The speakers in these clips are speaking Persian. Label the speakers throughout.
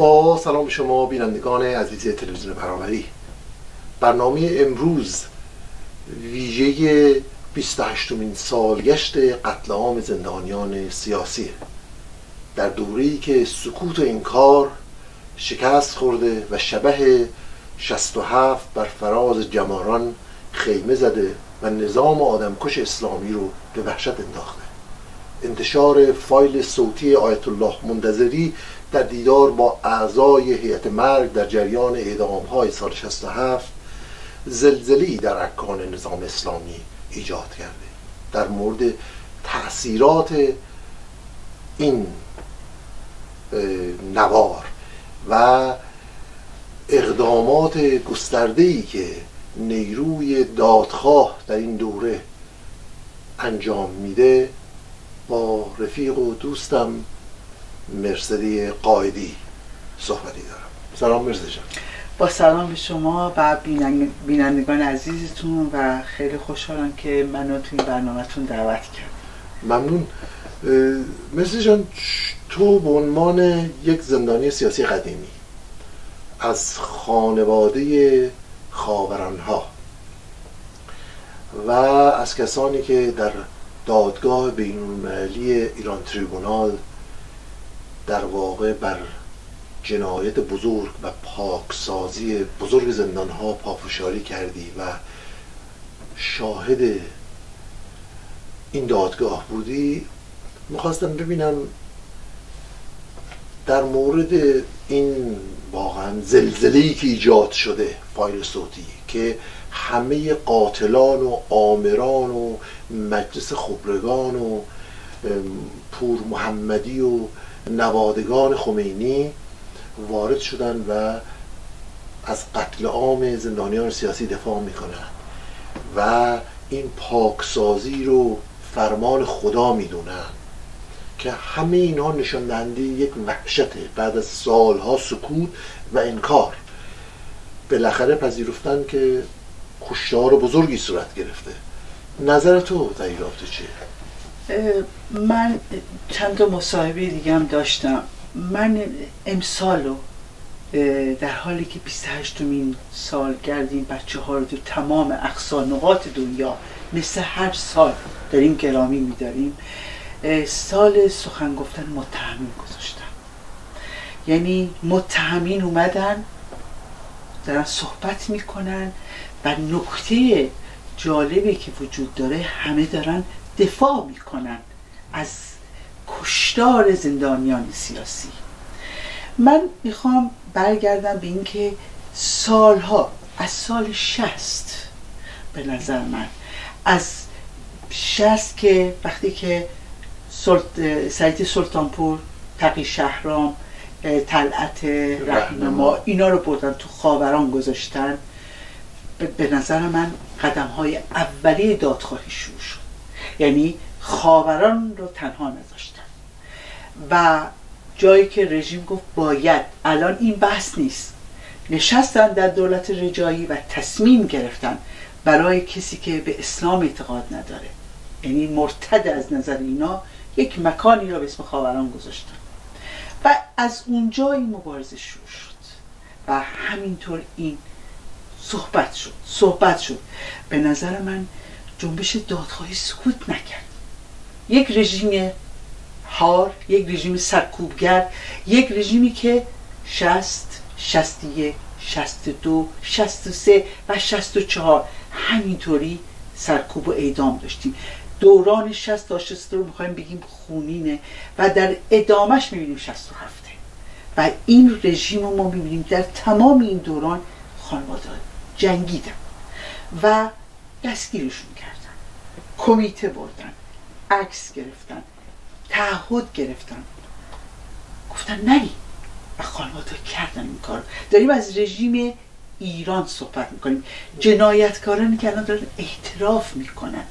Speaker 1: با سلام شما بینندگان عزیز تلویزیون برابری برنامه امروز ویژه 28 مین سالگشت قتل عام زندانیان سیاسی. در دوره‌ای که سکوت این کار شکست خورده و شبه 67 بر فراز جماران خیمه زده و نظام آدمکش اسلامی رو به وحشت انداخته. انتشار فایل صوتی آیت الله منتظری در دیدار با اعضای هیئت مرگ در جریان اعدام های سال 67 زلزلی در ارکان نظام اسلامی ایجاد کرده. در مورد تاثیرات این نوار و اقدامات گسترده ای که نیروی دادخواه در این دوره انجام میده با رفیق و دوستم مرسدی قایدی صحبتی دارم. سلام مرسدی جان.
Speaker 2: با سلام به شما و بینندگان عزیزتون و خیلی خوشحالم که منو توی برنامهتون دعوت کرد
Speaker 1: ممنون. مرسدی جان تو به عنوان یک زندانی سیاسی قدیمی از خانواده خاورانها و از کسانی که در دادگاه بینالمللی ایران تریبونال در واقع بر جنایت بزرگ و پاکسازی بزرگ زندان ها پافشاری کردی و شاهد این دادگاه بودی. می‌خواستم ببینم در مورد این واقعا زلزله‌ای که ایجاد شده فایل صوتی که همه قاتلان و آمران و مجلس خبرگان و پور محمدی و نوادگان خمینی وارد شدن و از قتل عام زندانیان سیاسی دفاع می‌کنن و این پاکسازی رو فرمان خدا می‌دونن که همه اینها نشان دهنده یک وحشته بعد از سالها سکوت و انکار. بالاخره پذیرفتن که کشتار بزرگی صورت گرفته. نظر تو در این رابطه چیه؟
Speaker 2: من چند تا مصاحبه دیگه هم داشتم. من امسالو در حالی که 28 مین سال گردیم بچه ها رو تو تمام اقصانقات دنیا مثل هر سال داریم گرامی میداریم سال سخن گفتن متهمین گذاشتم. یعنی متهمین اومدن دارن صحبت می‌کنن و نکته جالبی که وجود داره همه دارن دفاع می‌کنن از کشتار زندانیان سیاسی. من می‌خوام برگردم به اینکه سالها از سال شست به نظر من از شست که وقتی که سلط... سعید سلطانپور تقی شهرام طلعت رهنما اینا رو بردن تو خاوران گذاشتن به نظر من قدم های اولی دادخواهی شروع شد. یعنی خاوران رو تنها نذاشتن. و جایی که رژیم گفت باید الان این بحث نیست. نشستن در دولت رجایی و تصمیم گرفتن برای کسی که به اسلام اعتقاد نداره. یعنی مرتد از نظر اینا یک مکانی را به اسم خاوران گذاشتن. و از اونجا این مبارزه شروع شد. و همینطور این صحبت شد. صحبت شد. به نظر من جنبش دادخواهی سکوت نکرد. یک رژیم هار یک رژیم سرکوبگر یک رژیمی که شست شست یک شست دو شست سه و شست و چهار همینطوری سرکوب و اعدام داشتیم. دوران شست تا شست رو می‌خوایم بگیم خونینه و در ادامش می‌بینیم شست و هفته و این رژیم رو ما می‌بینیم در تمام این دوران خانواده جنگیدن. و دستگیرشون کردن. کمیته بردن. عکس گرفتن. تعهد گرفتن. گفتن نری و خانواده کردن این کار داریم از رژیم ایران صحبت می‌کنیم. جنایتکارانی که الان دارن اعتراف می‌کنن.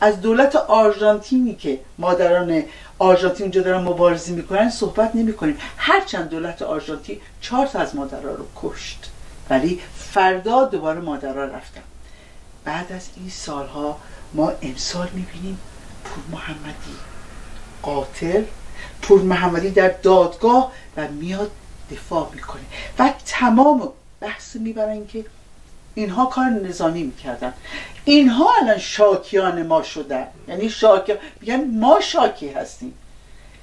Speaker 2: از دولت آرژانتینی که مادران آرژانتین اونجا دارن مبارزه می‌کنن صحبت نمی‌کنیم. هرچند دولت آرژانتین چهار تا از مادرها رو کشت. ولی فردا دوباره مادرها رفتن. بعد از این سالها ما امسال می‌بینیم پور محمدی قاتل پور محمدی در دادگاه و میاد دفاع می‌کنه و تمام بحث می‌برن که اینها کار نظامی می‌کردن. اینها الان شاکیان ما شدن. یعنی شاکی میگن ما شاکی هستیم.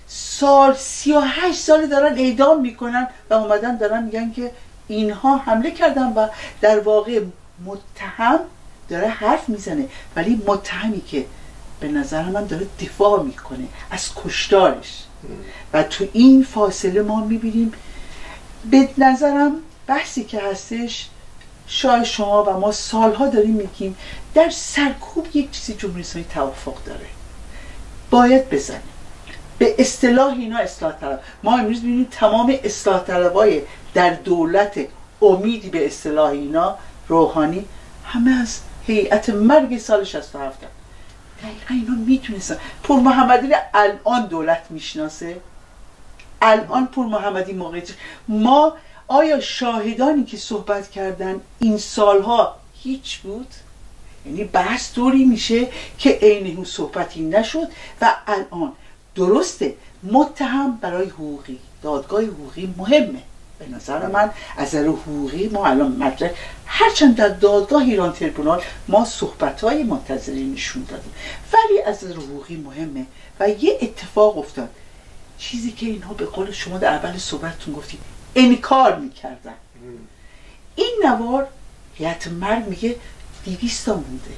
Speaker 2: سال سی و هشت سال دارن اعدام می‌کنن و اومدن دارن میگن که اینها حمله کردن و در واقع متهم داره حرف می‌زنه ولی متهمی که به نظر من داره دفاع می‌کنه از کشتارش. و تو این فاصله ما می‌بینیم. به نظرم بحثی که هستش شاید شما و ما سالها داریم میگیم در سرکوب یک چیزی جمهوری اسلامی توافق داره. باید بزنیم به اصطلاح اینا اصلاح طلب. ما امروز ببینیم تمام اصلاح طلبای در دولت امیدی به اصطلاح اینا روحانی همه از هیئت مرگ سال 67 دقیقا اینا می‌تونستن پور محمدی الان دولت می‌شناسه؟ الان پور محمدی موقعی ما آیا شاهدانی که صحبت کردن این سالها هیچ بود؟ یعنی بحث دوری میشه که عین اون صحبتی نشد و الان. درسته متهم برای حقوقی دادگاه حقوقی مهمه. به نظر من از نظر حقوقی ما الان مطرح. هرچند در دادگاه ایران تریبونال ما صحبت های منتظری نشون دادیم. ولی از نظر حقوقی مهمه و یه اتفاق افتاد. چیزی که اینها به قول شما در اول صحبتتون گفتید انکار می‌کردن. این نوار هیئت مرگ میگه دیویستا مونده.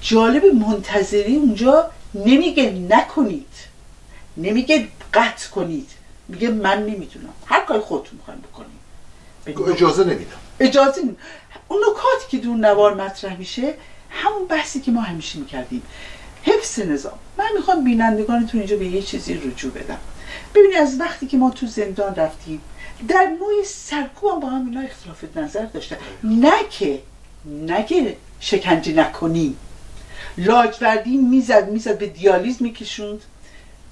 Speaker 2: جالب منتظری اونجا نمیگه نکنید. نمیگه قطع کنید. میگه من نمی‌دونم هر کاری خودتون می‌خوایم بکنید
Speaker 1: اجازه نمیدم.
Speaker 2: اجازه نمیدم. اون نکاتی که دون نوار مطرح میشه همون بحثی که ما همیشه می‌کردیم. حفظ نظام. من می‌خوام بینندگانتون اینجا به یه چیزی رجوع بدم. ببینید از وقتی که ما تو زندان رفتیم در نوع سرکوب هم با هم اینا اختلاف نظر داشتن. نه که نه که شکنجه نکنیم لاجوردی می‌زد می‌زد به دیالیز میکشوند.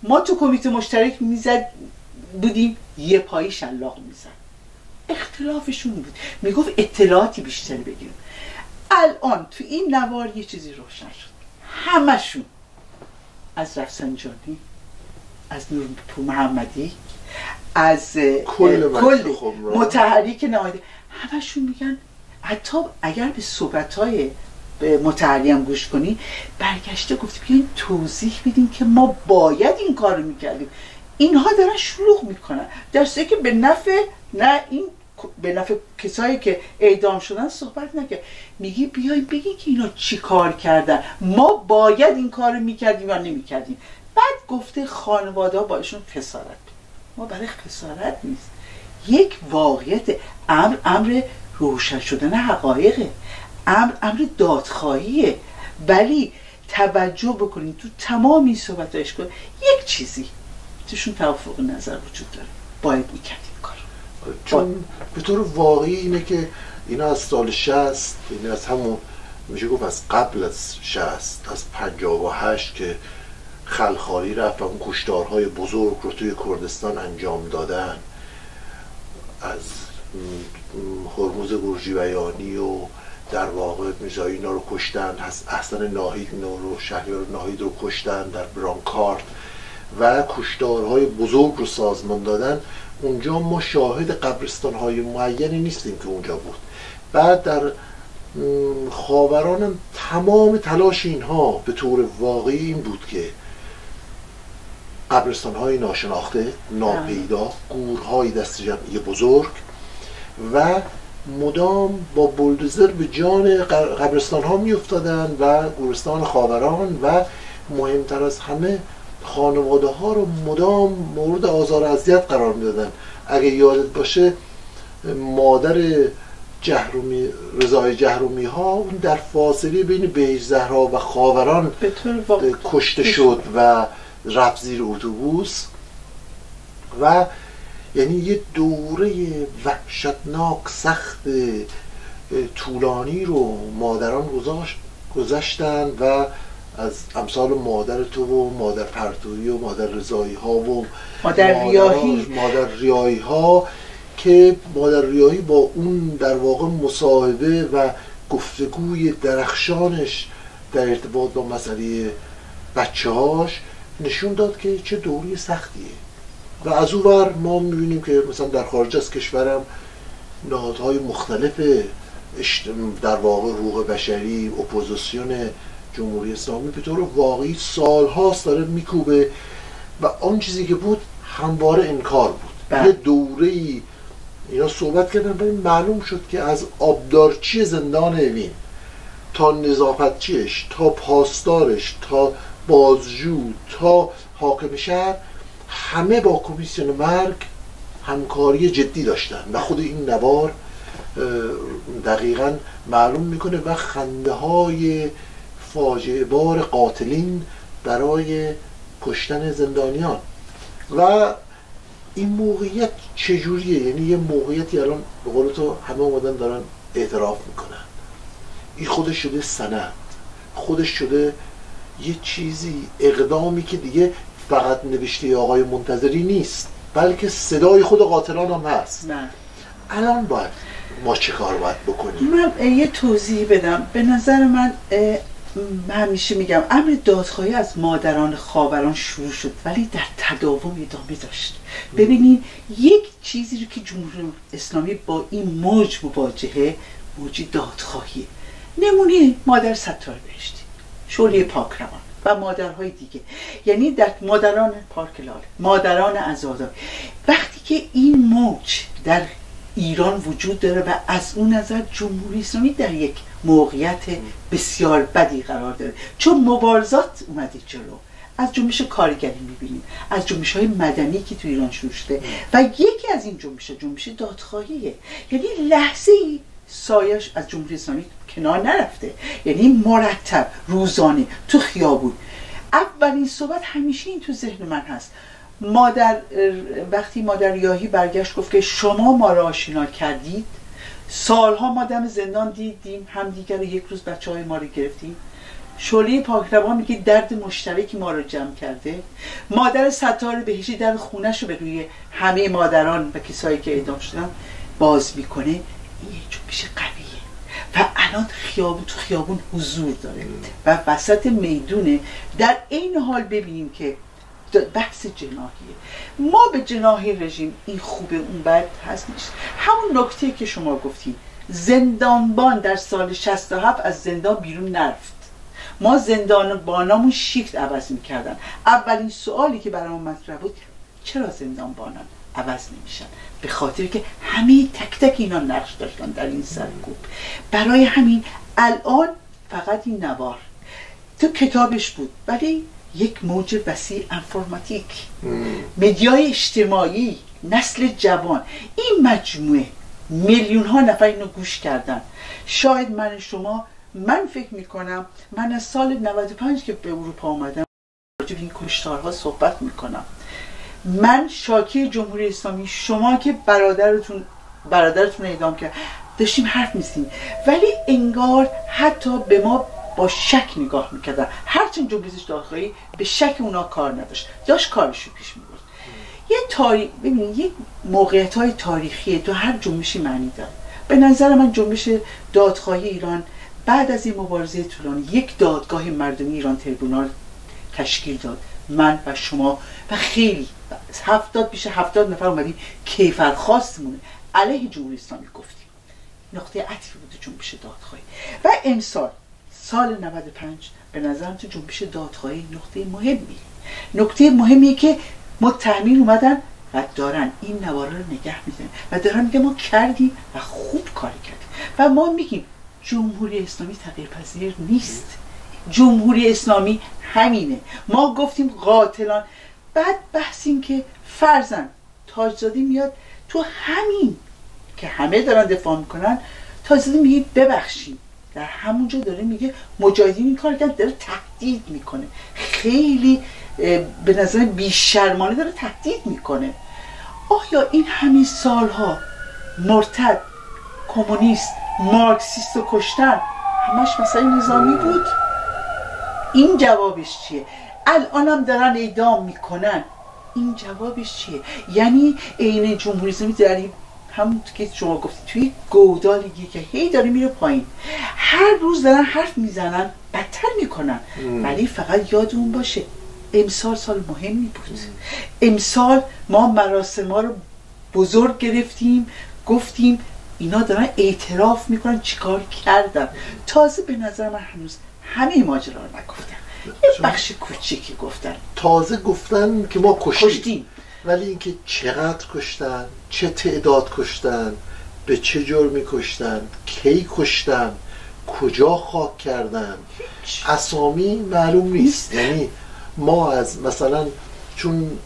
Speaker 2: ما تو کمیته مشترک می‌زد بودیم یه پایی شلاق می‌زد. اختلافشون بود. می‌گفت اطلاعاتی بیشتری بگیریم الان تو این نوار یه چیزی روشن شد. همشون از رفسنجانی از نور محمدی از
Speaker 1: کل,
Speaker 2: کل متحریک نهاده همشون میگن حتی اگر به صحبت های متحری هم گوش کنی برگشته گفت بیاین توضیح بدیم که ما باید این کار رو می‌کردیم. اینها دارن شلوغ می‌کنن. در که به نفع نه این به نفع کسایی که اعدام شدن صحبت نکرد. میگی بیاین بگی که اینا چی کار کردن. ما باید این کار رو می‌کردیم یا نمی‌کردیم. بعد گفته خانواده ها باشون خسارت. ما برای خسارت نیست. یک واقعیت. امر امر روشن شدن حقایقه. امر امر دادخواهیه. ولی توجه بکنید تو تمام این صحبتاش کن. یک چیزی. توشون توافق نظر وجود داره. باید می‌کردیم کار.
Speaker 1: چون به طور واقعی اینه که اینا از سال شست یعنی از همون میشه گفت از قبل از شست از پنجاب و هشت که خلخالی رفت و اون کشتارهای بزرگ رو توی کردستان انجام دادن. از هرموز گرجی بیانی و در واقع میزایی اینا رو کشتن احسن ناهید رو شهریار ناهید رو کشتن در برانکارت. و کشتارهای بزرگ رو سازمان دادن. اونجا ما شاهد قبرستان های معینی نیستیم که اونجا بود. بعد در خاوران تمام تلاش اینها به طور واقعی این بود که قبرستان های ناشناخته ناپیدا گورهای دست جمعی بزرگ و مدام با بلدوزر به جان قبرستان ها می افتادن و گورستان خاوران و مهمتر از همه خانواده ها رو مدام مورد آزار اذیت قرار می‌دادن. اگه یادت باشه مادر جهرومی رضای جهرومی ها اون در فاصله بین بیج زهرا و خاوران کشته شد و رفت زیر اتوبوس. و یعنی یه دوره وحشتناک سخت طولانی رو مادران گذاشتن و از امثال مادر تو و مادر پرتویی و مادر رضایی ها و
Speaker 2: مادر ریاهی.
Speaker 1: مادر ریاهی ها که مادر ریاهی با اون در واقع مصاحبه و گفتگوی درخشانش در ارتباط با مسئله بچه هاش نشون داد که چه دوری سختیه. و از اون ور ما می‌بینیم که مثلا در خارج از کشورم نهادهای مختلف در واقع حقوق بشری اپوزیسیون جمهوری اسلامی به طور واقعی سالهاست داره میکوبه و آن چیزی که بود همواره انکار بود
Speaker 2: بله.
Speaker 1: یه دوره ای اینا صحبت کردن ولی معلوم شد که از آبدارچی زندان اوین تا نظافتچیش تا پاسدارش تا بازجو تا حاکم شهر همه با کمیسیون مرگ همکاری جدی داشتن و خود این نوار دقیقا معلوم می‌کنه و خنده های فاجعه بار قاتلین برای کشتن زندانیان. و این موقعیت چجوریه؟ یعنی یه موقعیتی الان به قول تو همه اومدن دارن اعتراف می‌کنن. این خودش شده سند. خودش شده یه چیزی اقدامی که دیگه فقط نوشته آقای منتظری نیست بلکه صدای خود قاتلان هم هست.
Speaker 2: نه.
Speaker 1: الان باید ما چه کار باید بکنیم؟
Speaker 2: من یه توضیح بدم. به نظر من من همیشه میگم امر دادخواهی از مادران خاوران شروع شد ولی در تداوم ادامه داشت. ببینید یک چیزی رو که جمهوری اسلامی با این موج مواجهه موج دادخواهیه نمونه مادر ستار بهشتی شولی پاکروان و مادرهای دیگه. یعنی در مادران پارک لاله مادران عزادار وقتی که این موج در ایران وجود داره و از اون نظر جمهوری اسلامی در یک موقعیت بسیار بدی قرار داره. چون مبارزات اومده جلو. از جنبش کارگری می‌بینیم. از جنبش های مدنی که تو ایران شروع شده. و یکی از این جنبش جنبش دادخواهیه. یعنی لحظه ای سایش از جمهوری اسلامی کنار نرفته. یعنی مرتب روزانه تو خیابون. اولین صحبت همیشه این تو ذهن من هست. مادر وقتی مادر یاهی برگشت گفت که شما ما را آشنا کردید. سالها ما دم زندان دیدیم هم دیگر رو یک روز بچه های ما رو گرفتیم. شعله پاکروان میگه درد مشترکی ما رو جمع کرده. مادر ستار بهشتی در خونش رو به روی همه مادران و کسایی که اعدام شدن باز می‌کنه. این یه جنبش قویه. و الان خیابون تو خیابون حضور داره. و وسط می‌دونه. در این حال ببینیم که بحث جناحیه. ما به جناحی رژیم این خوبه اون بد هست نیست. همون نکته که شما گفتید زندانبان در سال 67 از زندان بیرون نرفت. ما زندانبانامون شیفت عوض می‌کردن. اولین سوالی که برام مطرح بود چرا زندانبانان عوض نمیشن؟ به خاطر که همه تک تک اینا نقش داشتن در این سرکوب. برای همین الان فقط این نوار. تو کتابش بود ولی یک موج وسیع انفرماتیک مدیای اجتماعی نسل جوان. این مجموعه میلیون ها نفر اینو گوش کردن. شاید من شما من فکر می‌کنم من از سال 95 که به اروپا آمدم راجع به این کشتارها صحبت می‌کنم. من شاکی جمهوری اسلامی شما که برادرتون برادرتون اعدام کرد داشتیم حرف می‌زدیم ولی انگار حتی به ما با شک نگاه می‌کردن. هرچند جمهوری داخلی به شک اونا کار نداشت. داشت کارش رو پیش می‌برد. یه تاریخ ببینید یک موقعیت های تاریخی تو هر جنبشی معنی داره. به نظر من جنبش دادخواهی ایران بعد از این مبارزه طولانی یک دادگاه مردمی ایران تریبونال تشکیل داد. من و شما و خیلی هفتاد بیش هفتاد نفر اومدیم. کیفر خواستمونه علیه جمهوری اسلامی گفتیم. نقطه عطفی بوده جنبش دادخواهی. و امسال سال 95 به نظرم تو جنبش دادخواهی نقطه مهمی. نقطه مهمیه که متهمین اومدن و دارن این نوارا رو نگه میدن و دارن میگه ما کردیم و خوب کاری کردیم. و ما میگیم جمهوری اسلامی تغییر پذیر نیست. جمهوری اسلامی همینه. ما گفتیم قاتلان. بعد بحث این که فرزن تاجزادی میاد تو همین که همه دارن دفاع می‌کنن تاجزادی میگه ببخشید. در همونجا داره میگه مجاهدین این کار کرد داره تهدید می‌کنه. خیلی به نظر بیشرمانه داره تهدید می‌کنه. آیا این همین سالها مرتد کمونیست مارکسیست و کشتن همش مسئله نظامی بود؟ این جوابش چیه؟ الان هم دارن اعدام می‌کنن. این جوابش چیه؟ یعنی عین جمهوری اسلامی در همون که شما گفتید توی گودالیگی که هی داره میره پایین. هر روز دارن حرف می‌زنن بدتر می‌کنن. ولی فقط یاد اون باشه امسال سال مهمی بود. امسال ما مراسم ها رو بزرگ گرفتیم گفتیم اینا دارن اعتراف می‌کنن چیکار کردن. تازه به نظر من هنوز همه ماجرا رو نگفتن. یه بخش کوچیکی گفتن.
Speaker 1: تازه گفتن که ما کشتیم,
Speaker 2: کشتیم.
Speaker 1: ولی اینکه چقدر کشتن چه تعداد کشتن به چه جرمی کشتن کی کشتن کجا خاک کردن اسامی معلوم نیست. یعنی ما از مثلا چون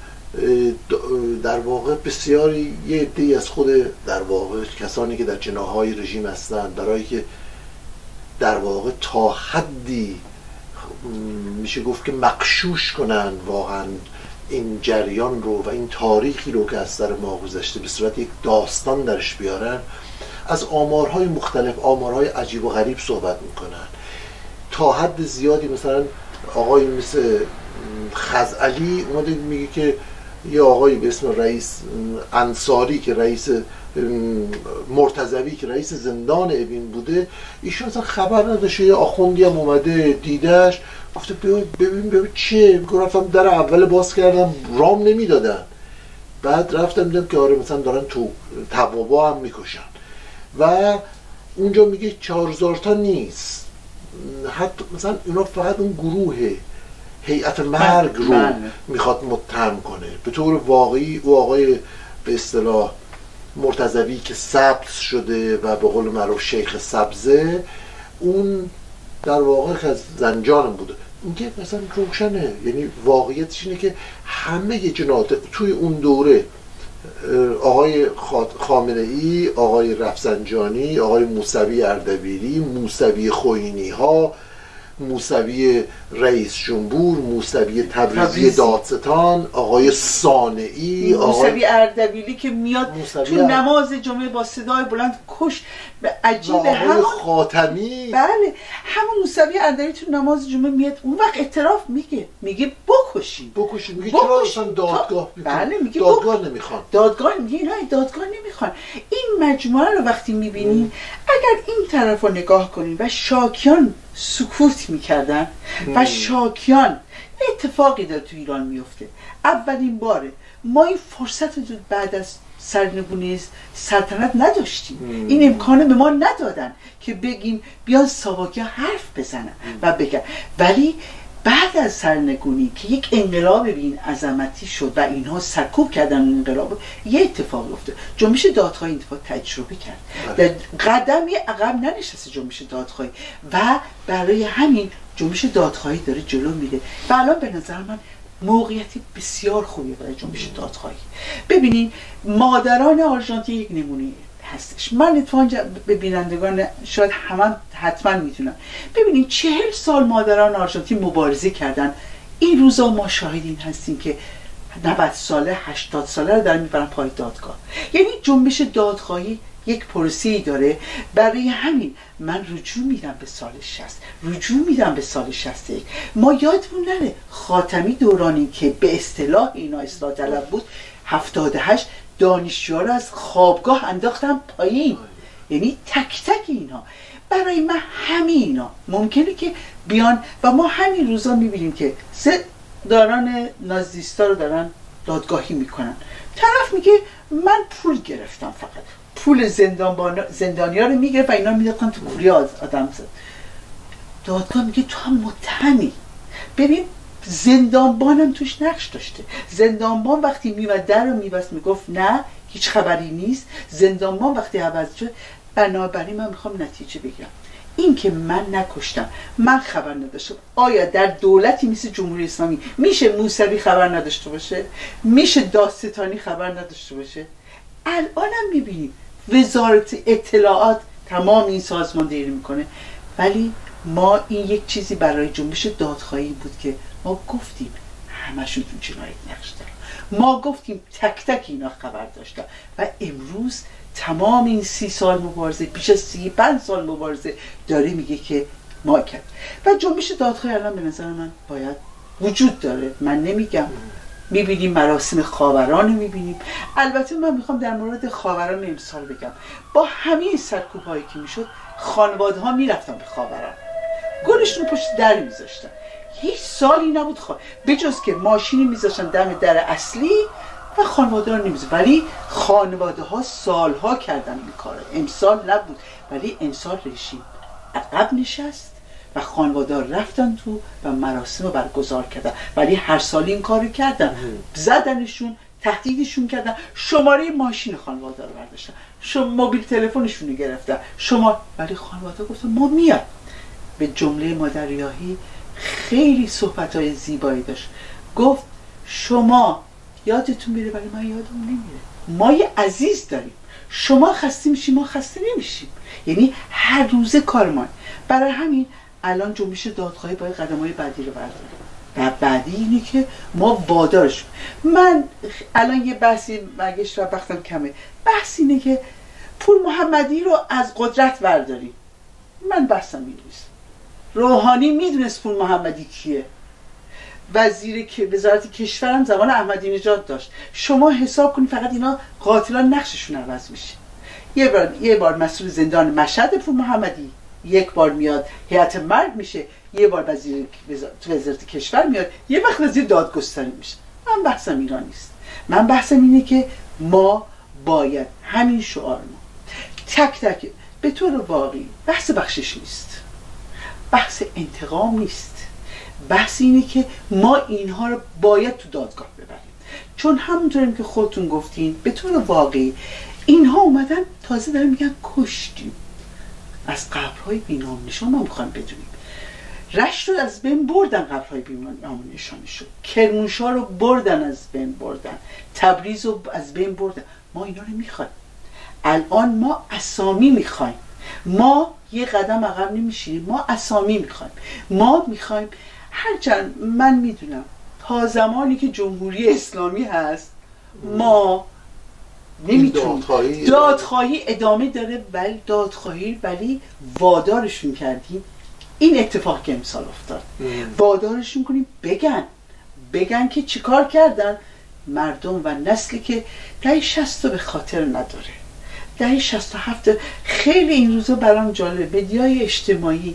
Speaker 1: در واقع بسیاری یه عده از خود در واقع کسانی که در جناهای رژیم هستند برای که در واقع تا حدی میشه گفت که مقشوش کنن واقعا. این جریان رو و این تاریخی رو که از سر ما گذشته به صورت یک داستان درش بیارن از آمارهای مختلف آمارهای عجیب و غریب صحبت می‌کنن. تا حد زیادی مثلا آقای مثل خزعلی اومده میگه که یه آقایی به اسم رئیس انصاری که رئیس مرتزوی که رئیس زندان ابین بوده ایشون اصلا خبر نداشته یه آخوندی هم اومده دیدش گفته ببین ببین چیه؟ رفتم در اول باز کردم رام نمی‌دادن. بعد رفتم دیدم که آره مثلا دارن تو توابا هم می‌کشن. و اونجا میگه چهارزار تا نیست. حتی مثلا اینا فقط اون گروه هیئت مرگ رو بله. می‌خواد متهم کنه. به طور واقعی او آقای به اصطلاح مرتضوی که سبز شده و به قول معروف شیخ سبزه اون در واقع از زنجانم بوده اینکه مثلا روشنه. یعنی واقعیتش اینه که همه جنات توی اون دوره آقای خامنه ای آقای رفسنجانی آقای موسوی اردبیلی موسوی خوینی ها موسوی رئیس جمهور موسوی تبریزی دادستان آقای سانعی
Speaker 2: موسوی اردبیلی که میاد تو نماز جمعه با صدای بلند کش به عجیب
Speaker 1: همون خاتمی.
Speaker 2: بله همون موسوی اردبیلی تو نماز جمعه میاد اون وقت اعتراف میگه میگه بکشید
Speaker 1: بکشید میگه چرا دادگاه
Speaker 2: بله میگه
Speaker 1: دادگاه نمی‌خوان.
Speaker 2: دادگاه میگه اینا دادگاه نمی‌خوان. این مجموعه رو وقتی می‌بینین اگر این طرف رو نگاه کنین و شاکیان سکوت می‌کردن و شاکیان. اتفاقی داره تو ایران میفته اولین باره. ما این فرصت رو بعد از سرنگونی سلطنت نداشتیم. این امکان به ما ندادن که بگیم بیان ساواکی حرف بزنن و بگن. ولی بعد از سرنگونی که یک انقلاب بین عظمتی شد و اینها سرکوب کردن اون انقلاب یه اتفاق افتاد. جنبش دادخواهی این اتفاق تجربه کرد. در بله. قدمی عقب ننشسته جنبش دادخواهی و برای همین جنبش دادخواهی داره جلو میره. و الان به نظر من موقعیتی بسیار خوبی برای جنبش دادخواهی. ببینید مادران آرژانتین یک نمونه هستش. من اتفاقا به بینندگان شاید همه حتما می‌تونم. ببینید چهل سال مادران آرژانتین مبارزه کردن. این روزا ما شاهدین هستیم که 90 ساله 80 ساله رو دارن می‌برن پای دادگاه. یعنی جنبش دادخواهی یک پروسه داره. برای همین من رجوع میدم به سال 60 رجوع میدم به سال 61 ما یادمون نره خاتمی دورانی که به اصطلاح اینا اصلاح طلب بود 78 دانشجوها رو از خوابگاه انداختم پایین. یعنی تک تک اینا. برای من همین اینا. ممکنه که بیان و ما همین روزا می‌بینیم که سه داران نازیستا رو دارن دادگاهی می‌کنن. طرف میگه من پول گرفتم فقط. پول زندان زندانیا رو میگه و اینا می‌دادن تو کوری آدم زد. دادگاه میگه تو هم متهمی. ببین زندانبانم توش نقش داشته. زندانبان وقتی میومد در رو میبست می‌گفت نه هیچ خبری نیست. زندانبان وقتی عوض شد بنابراین من می‌خوام نتیجه بگیرم. این که من نکشتم من خبر نداشتم. آیا در دولتی مثل جمهوری اسلامی میشه موسوی خبر نداشته باشه؟ میشه داستانی خبر نداشته باشه؟ الانم می‌بینیم وزارت اطلاعات تمام این سازماندهی می‌کنه. ولی ما این یک چیزی برای جنبش دادخواهی بود که ما گفتیم همشون تو جنایت نقش دارن. ما گفتیم تک تک اینا خبر داشتن. و امروز تمام این سی سال مبارزه بیش از سی پنج سال مبارزه داره میگه که ما کرد. و جنبش دادخواهی الان به نظر من باید وجود داره. من نمیگم. می‌بینیم مراسم خاوران رو می‌بینیم. البته من می‌خوام در مورد خاوران امسال بگم. با همه سرکوب که می‌شد خانواده ها می‌رفتن به خاوران. گلشون رو پشت در میذاشتن. هیچ سالی نبود خواه بجز که ماشینی میذاشتن دم در اصلی و خانواده ها نمیزه ولی خانواده ها سالها کردن این کار امسال نبود. ولی امسال رژیم عقب نشست و خانواده رفتن تو و مراسم رو برگزار کردن. ولی هر سال این کارو کردن. زدنشون تهدیدشون کردن. شماره ماشین خانواده رو برداشتن. شما موبیل تلفنشون رو گرفتن. شما ولی خانواده گفتن ما میاد. به جمله مادر ریاهی خیلی صحبت های زیبایی داشت. گفت شما یادتون میره ولی من یادمون نمیره. ما یه عزیز داریم. شما خسته میشیم ما خسته نمیشیم. یعنی هر روزه کار ما. برای همین الان جنبش دادخواهی باید قدم های بعدی رو برداریم. و بعدی اینه که ما وادارش من الان یه بحثی مگش و وقتم کمه. بحث اینه که پول محمدی رو از قدرت برداریم. من بحثم این روحانی می‌دونست پول محمدی کیه. وزیر وزارت کشورم زمان احمدی نژاد داشت. شما حساب کنید فقط اینا قاتلان نقششون عوض میشه. یه بار یه بار مسئول زندان مشهد پور محمدی یک بار میاد هیئت مرگ میشه یه بار وزیر تو وزارت کشور میاد یه وقت وزیر دادگستری میشه. من بحثم ایران نیست. من بحثم اینه که ما باید همین شعار ما تک تک به طور واقعی بحث بخشش نیست. بحث انتقام نیست. بحث اینه که ما اینها رو باید تو دادگاه ببریم. چون همونطوریم که خودتون گفتین به طور واقعی اینها اومدن تازه دارن میگن کشتیم. از قبرهای بینام نشان ما می‌خوایم بدونیم. رشت رو از بین بردن قبرهای بینام نشانشو کرمونشا رو بردن از بین بردن. تبریز رو از بین بردن. ما اینا رو می‌خوایم. الان ما اسامی می‌خوایم. ما یه قدم عقب نمیشیم ما اسامی می‌خوایم. ما می‌خوایم هرچند من می‌دونم تا زمانی که جمهوری اسلامی هست ما نمی‌تونیم. دادخواهی ادامه داره ولی دادخواهی ولی وادارشون کردیم. این اتفاق که امسال افتاد. وادارشون کنیم بگن. بگن که چیکار کردن؟ مردم و نسلی که دهی شست به خاطر نداره. و هفته خیلی این روزا برام جالب. مدیای اجتماعی.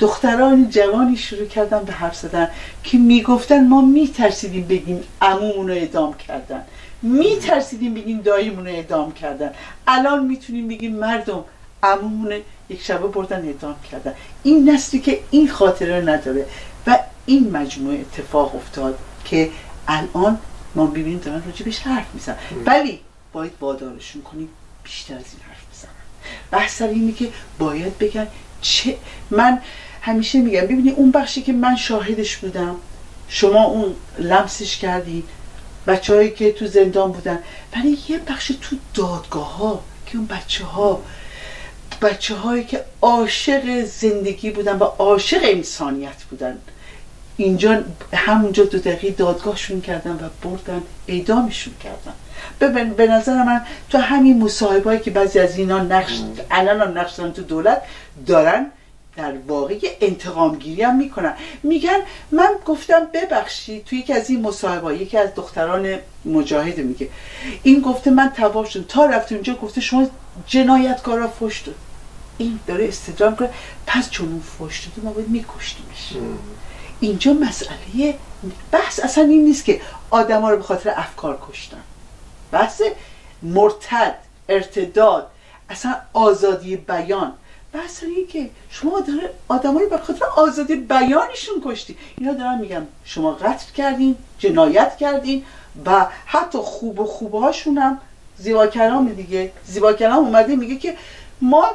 Speaker 2: دختران جوانی شروع کردن به حرف زدن که می‌گفتن ما میترسیدیم بگیم عمومون رو ادام کردن. میترسیدیم بگیم داییمون رو ادام کردن. الان می‌تونیم بگیم مردم عمومون یک شبه بردن ادام کردن. این نسلی که این خاطره نداره. و این مجموعه اتفاق افتاد که الان ما ببینیم دارن راجبش حرف میزن ولی باید وادارشون کنیم. بیشتر از این حرف بزنن بحث اینه که باید بگن چه من همیشه میگم ببینید اون بخشی که من شاهدش بودم شما اون لمسش کردی بچه هایی که تو زندان بودن ولی یه بخش تو دادگاه ها که اون بچه ها بچه هایی که عاشق زندگی بودن و عاشق انسانیت بودن اینجا همونجا دو دقیقه دادگاهشون کردن و بردن اعدامشون کردن. ببین به نظر من تو همین مصاحبه که بعضی از اینا نقش الان هم نقش تو دولت دارن در واقع انتقام گیری هم می‌کنن. میگن من گفتم ببخشید توی یکی از این مصاحبه یکی از دختران مجاهد میگه این گفته من تواب شدم. تا رفت اونجا گفته شما جنایتکارا فشت این داره استدرام کنه پس چون اون فشت داده ما باید میکشتیمش. اینجا مسئله بحث اصلا این نیست که آدما رو به خاطر افکار کشتن. بحث مرتد ارتداد اصلا آزادی بیان. بحث که شما داره آدمایی به خاطر آزادی بیانشون کشتی. اینا دارن میگم شما قتل کردین جنایت کردین و حتی خوب و خوبه هاشون هم زیبا کلام دیگه. زیبا کلام اومده میگه که ما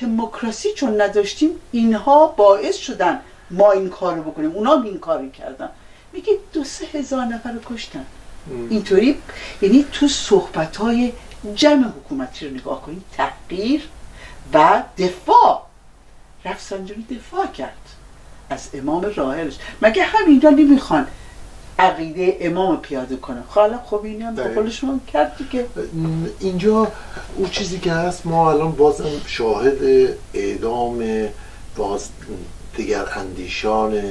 Speaker 2: دموکراسی چون نداشتیم اینها باعث شدن ما این کارو بکنیم. اونا این کاری کردن. میگه دو سه هزار نفر رو کشتن. اینطوری یعنی تو صحبت های جمع حکومتی رو نگاه کنید تحقیر و دفاع. رفسنجانی دفاع کرد از امام راهلش. مگه همینجا نمی‌خوان عقیده امام پیاده کنه؟ حالا خب این هم شما کرد که
Speaker 1: اینجا اون چیزی که هست ما الان بازم شاهد اعدام باز دیگر اندیشان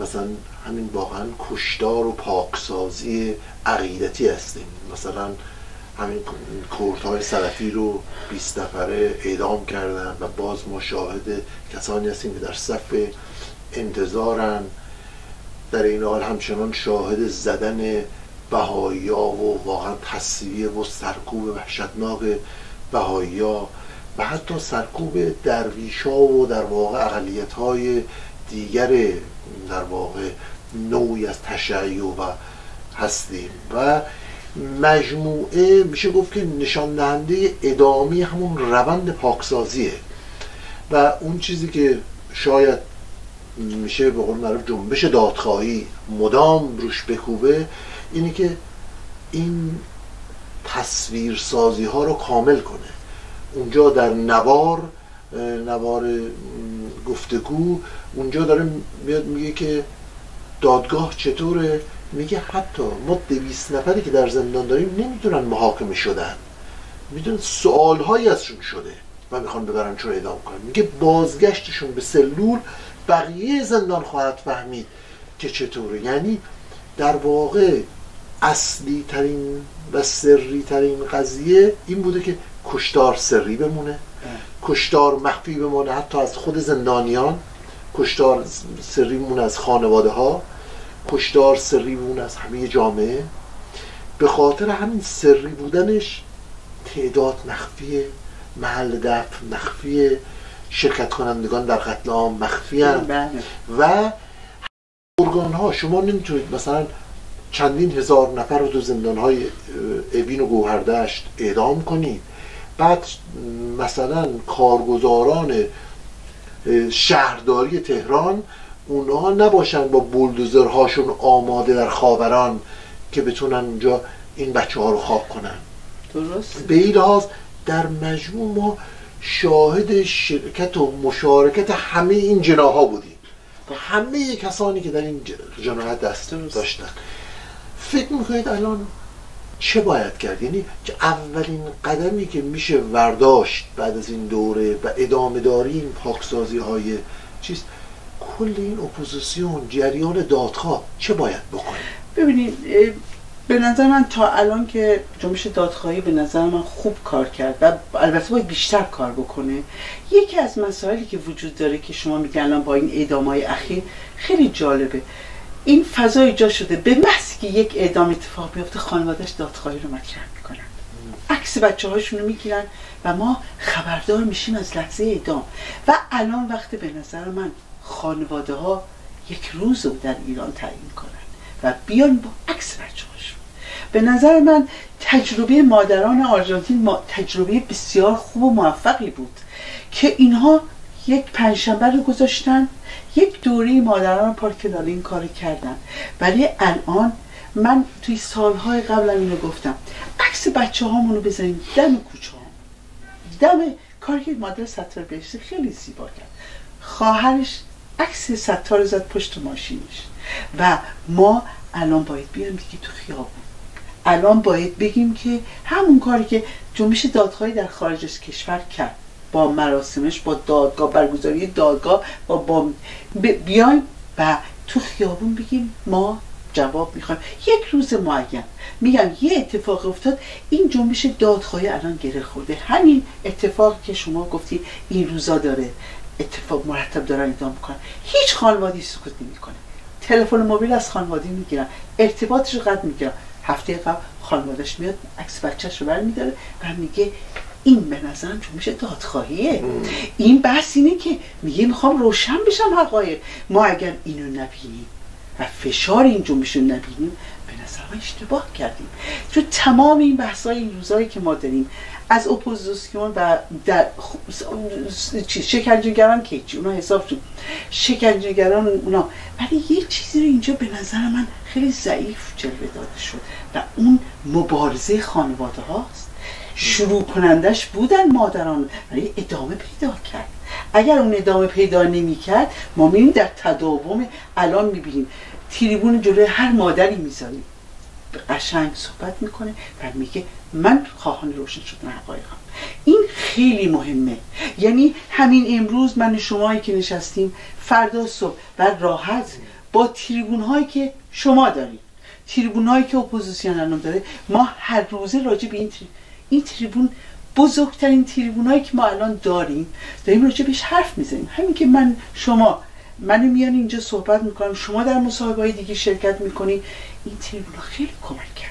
Speaker 1: مثلا همین واقعا کشتار و پاکسازی عقیدتی هستیم. مثلا همین کورت سلفی رو 20 نفره اعدام کردن و باز ما شاهد کسانی هستیم که در صف انتظارن. در این حال همچنان شاهد زدن بهایی و واقعا تصویه و سرکوب وحشتناک بهایی و حتی سرکوب درویش ها و در واقع اقلیت های دیگر در واقع نوعی از تشیع و هستیم و مجموعه میشه گفت که نشان دهنده ادامه همون روند پاکسازیه و اون چیزی که شاید میشه به قول معروف جنبش دادخواهی مدام روش بکوبه اینه که این تصویرسازی ها رو کامل کنه. اونجا در نوار نوار گفتگو اونجا داره میاد میگه که دادگاه چطوره؟ میگه حتی ما دویست نفری که در زندان داریم نمی‌دونن محاکمه شدن. می‌دونن سوالهایی ازشون شده. و می‌خوان ببرن چون اعدام کنن میگه بازگشتشون به سلول بقیه زندان خواهد فهمید که چطوره. یعنی در واقع اصلی ترین و سری ترین قضیه این بوده که کشتار سری بمونه کشتار مخفی بمونه حتی از خود زندانیان کشتار سری بمونه از خانواده ها کشتار سری بمونه از همه جامعه. به خاطر همین سری بودنش تعداد مخفیه محل دفن مخفیه شرکت کنندگان در قتل عام مخفی
Speaker 2: بله.
Speaker 1: و ارگان ها شما نمی‌تونید مثلا چندین هزار نفر رو تو زندان های اوین و گوهردشت اعدام کنید بعد مثلا کارگزاران شهرداری تهران اونها نباشن با بولدوزرهاشون آماده در خاوران که بتونن اونجا این بچه ها رو خواب کنن.
Speaker 2: درست.
Speaker 1: به این لحاظ در مجموع ما شاهد شرکت و مشارکت همه این جناها بودیم. و همه کسانی که در این جناح دست داشتن. فکر می‌کنید الان چه باید کرد؟ یعنی اولین قدمی که میشه ورداشت بعد از این دوره و ادامه داری این پاکسازی های چیز کل این اپوزیسیون جریان دادخواه چه باید بکنه؟
Speaker 2: ببینید به نظر من تا الان که جنبش دادخواهی به نظر من خوب کار کرد و البته باید بیشتر کار بکنه یکی از مسائلی که وجود داره که شما میگن الان با این اعدام های اخیر خیلی جالبه. این فضا ایجاد شده به محضی که یک اعدام اتفاق بیفته خانوادهش دادخواهی رو مطرح می‌کنن. عکس بچه هاشون رو می‌گیرن و ما خبردار میشیم از لحظه اعدام. و الان وقت به نظر من خانواده ها یک روز رو در ایران تعیین کنن و بیان با عکس بچه هاشون به نظر من تجربه مادران آرژانتین تجربه بسیار خوب و موفقی بود که اینها یک پنجشنبه رو گذاشتن یک دوره مادران پارک این کار کردن. ولی الان من توی سالهای قبل اینو گفتم عکس بچه هامونو بزنیم دم کوچه هم دم کاری که مادر ستار بهشته خیلی زیبا کرد. خواهرش عکس ستار زد پشت ماشینش. و ما الان باید بیایم دیگه تو خیابون. الان باید بگیم که همون کاری که جنبش دادخواهی در خارج از کشور کرد. با مراسمش با دادگاه برگزاری دادگاه با, با بیایم و تو خیابون بگیم ما جواب می‌خوایم. یک روز معین. میگم یه اتفاق افتاد این جنبش دادخواهی الان گره خورده. همین اتفاق که شما گفتی این روزا داره. اتفاق مرتب دارن ادام می‌کنن. هیچ خانوادی سکوت نمی‌کنه. تلفن موبیل از خانوادی می‌گیرن. ارتباطش رو قد می‌گیرن. هفته قبل خانوادش میاد عکس بچهش رو برمیداره و میگه این به نظرم چون میشه دادخواهیه. این بحث اینه که میگه می‌خوام روشن بشم حقایق. ما اگر اینو نبینیم و فشار این جنبش رو نبینیم نظر اشتباه کردیم. چون تمام این بحث های این که ما داریم از اپوزیسیون و در شکنجهگران که اونا حساب شد. شکنجهگران اونا. ولی یه چیزی رو اینجا به نظر من خیلی ضعیف جلوه داده شد و اون مبارزه خانواده هاست. شروع کنندش بودن مادران ولی ادامه پیدا کرد. اگر اون ادامه پیدا نمی کرد ما می‌بینیم در تداوم. الان می‌بینیم تریبون جلوی هر مادری می‌ذاریم. قشنگ صحبت می‌کنه و میگه من خواهان روشن شدن حقایقم. این خیلی مهمه. یعنی همین امروز من شمایی که نشستیم فردا صبح و راحت با تریبون هایی که شما دارید تریبون هایی که اپوزیسیون الان داره ما هر روزه راجع به این تریبون این تریبون بزرگترین تریبون هایی که ما الان داریم داریم راجع بهش حرف می‌زنیم. همین که من شما منو میان اینجا صحبت می‌کنم شما در مصاحبه های دیگه شرکت می‌کنی این تریبون خیلی کمک کرد.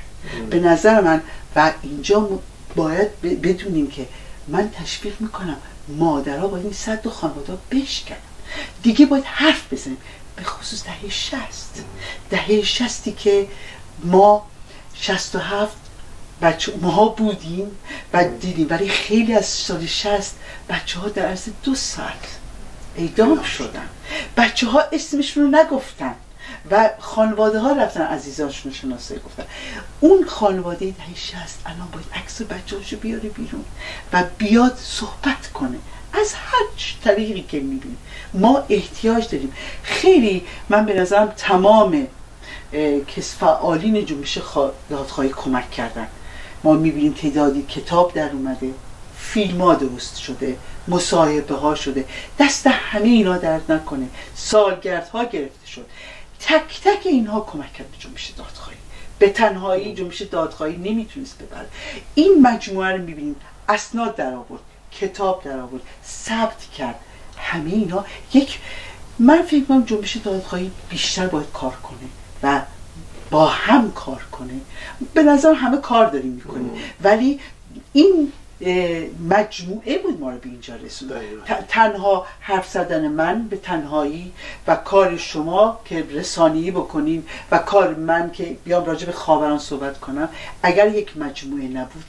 Speaker 2: به نظر من و اینجا باید بدونیم که من تشویق می‌کنم مادرها باید این صد و خانواده بشکنن. دیگه باید حرف بزنیم. به خصوص دهه شست دهه شستی که ما شست و هفت بچه ماها بودیم و دیدیم. ولی خیلی از سال شست بچه ها در عرض دو سال اعدام شدن. بچه ها اسمشون رو نگفتن. و خانواده ها رفتن عزیزانشون شناسایی گفتن. اون خانواده دهی شست الان باید عکس بچه هاشو بیاره بیرون و بیاد صحبت کنه. از هر طریقی که می‌بینیم ما احتیاج داریم. خیلی من به نظرم تمام کس فعالین جنبش دادخواهی کمک کردن. ما می‌بینیم تعدادی کتاب در اومده فیلم ها درست شده مصاحبه ها شده. دست همه اینا درد نکنه. سالگرد ها گرفته شد. تک تک اینها کمک کرد به جنبش دادخواهی. به تنهایی جنبش دادخواهی نمی‌تونست ببره. این مجموعه رو می‌بینیم. اسناد در آورد کتاب در آورد ثبت کرد. همه اینا یک من فکر کنم جنبش دادخواهی بیشتر باید کار کنه و با هم کار کنه. به نظر همه کار داریم می‌کنیم. ولی این مجموعه بود ما رو به اینجا رسوند. تنها حرف زدن من به تنهایی و کار شما که رسانی بکنین و کار من که بیام راجع به خاوران صحبت کنم اگر یک مجموعه نبود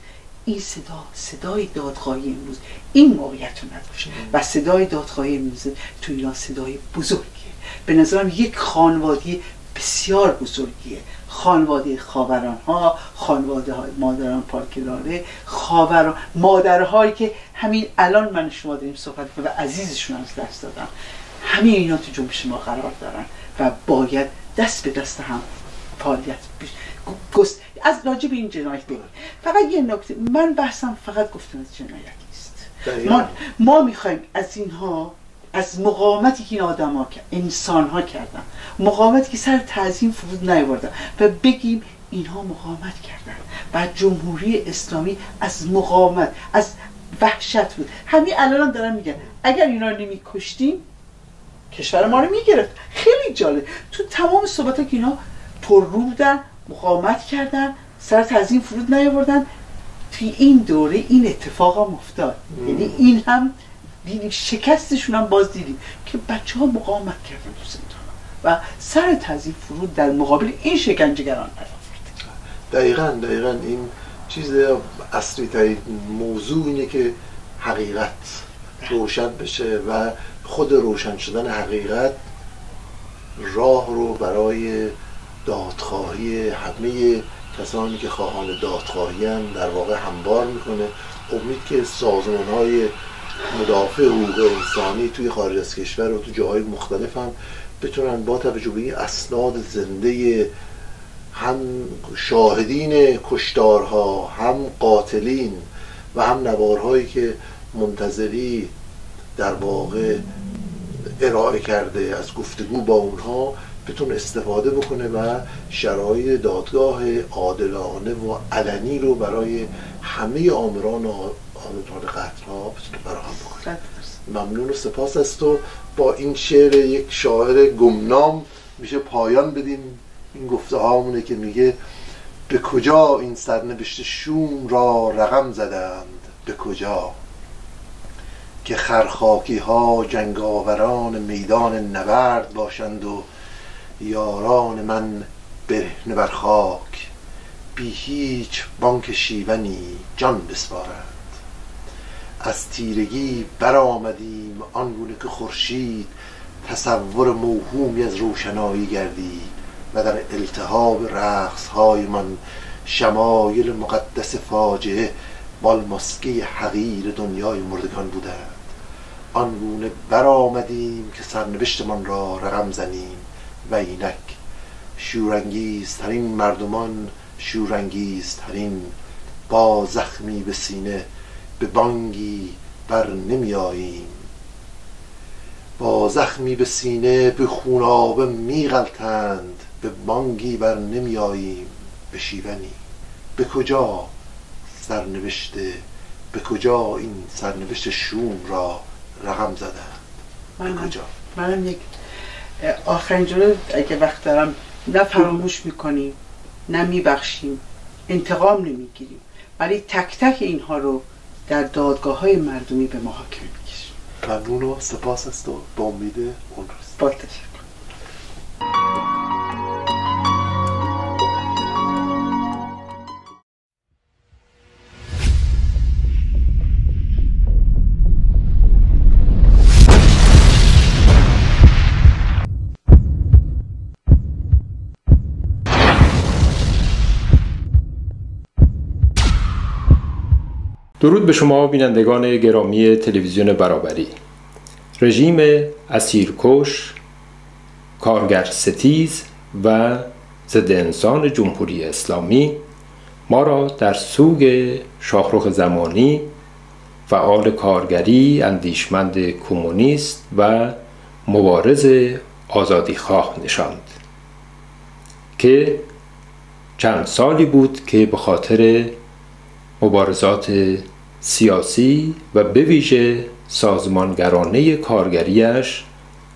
Speaker 2: این صدا صدای دادخواهی امروز این موقعیت رو نداشت. و صدای دادخواهی امروز تو ایران صدای بزرگیه. به نظرم یک خانواده بسیار بزرگیه. خانواده خاوران ها خانواده های مادران پارکلاره خاوران مادرهایی که همین الان من شما داریم صحبت و عزیزشون از دست دادم همه اینا تو جنبش ما قرار دارن و باید دست به دست هم فعالیت گست از راجع به این جنایت بگیم. فقط یه نکته من بحثم فقط گفتن از جنایت نیست. ما, ما می‌خوایم از اینها از مقاومتی که این آدم ها انسان ها کردن. مقاومتی که سر تعظیم فرود نیاوردن. و بگیم اینها مقاومت کردن. و جمهوری اسلامی از مقاومت از وحشت بود. همین الان دارن میگن اگر اینا رو نمی کشتیم کشور ما رو می‌گرفت. خیلی جالب. تو تمام صحبت که اینا پر رو بودن مقاومت کردن سر تعظیم فرود نیاوردن توی این دوره این اتفاق هم افتاد. یعنی این هم دیدیم شکستشون هم باز دیدیم که بچه ها مقاومت کردن تو زندان. و سر تضیف فرود در مقابل این شکنجهگران
Speaker 1: دقیقا دقیقا. این چیز اصلی ترین موضوع اینه که حقیقت روشن بشه و خود روشن شدن حقیقت راه رو برای دادخواهی همه کسانی که خواهان دادخواهی هم در واقع همبار می‌کنه. امید که سازمان های مدافع حقوق انسانی توی خارج از کشور و تو جاهای مختلف هم بتونن با توجه به این اسناد زنده هم شاهدین کشتارها هم قاتلین و هم نوارهایی که منتظری در واقع ارائه کرده از گفتگو با اونها بتون استفاده بکنه و شرایط دادگاه عادلانه و علنی رو برای همه آمران قطر ها بتونه فراهم بکنه ممنون و سپاس از تو با این شعر یک شاعر گمنام میشه پایان بدیم. این گفته هامونه که میگه به کجا این سرنوشت شوم را رقم زدند؟ به کجا؟ که خرخاکی ها جنگاوران میدان نبرد باشند و یاران من برهنه بر خاک. بی هیچ بانک شیونی جان بسپارند از تیرگی برآمدیم آنگونه که خورشید تصور موهومی از روشنایی گردید و در التهاب رقص های من شمایل مقدس فاجعه بالماسکه حقیر دنیای مردگان بودند. آنگونه برآمدیم که سرنوشتمان را رقم زنیم و اینک شورانگیزترین مردمان شورانگیزترین با زخمی به سینه به بانگی بر نمی آییم با زخمی به سینه به خونابه می غلطند به بانگی بر نمی آییم به شیونی. به کجا سرنوشته به کجا این سرنوشت شوم را رقم زدند؟ به کجا؟
Speaker 2: من یک آخرین جلو اگه وقت دارم نه فراموش می‌کنیم نه میبخشیم انتقام نمی‌گیریم. ولی تک تک اینها رو در دادگاه های مردمی به محاکمه می‌کشیم
Speaker 1: ممنون و سپاس است و با امید اون روز.
Speaker 2: با تشکر.
Speaker 3: درود به شما بینندگان گرامی تلویزیون برابری. رژیم اسیرکش کارگر ستیز و ضد انسان جمهوری اسلامی ما را در سوگ شاهرخ زمانی فعال کارگری اندیشمند کمونیست و مبارز آزادی خواه نشاند که چند سالی بود که به خاطر مبارزات سیاسی و به ویژه سازمانگرانه کارگریش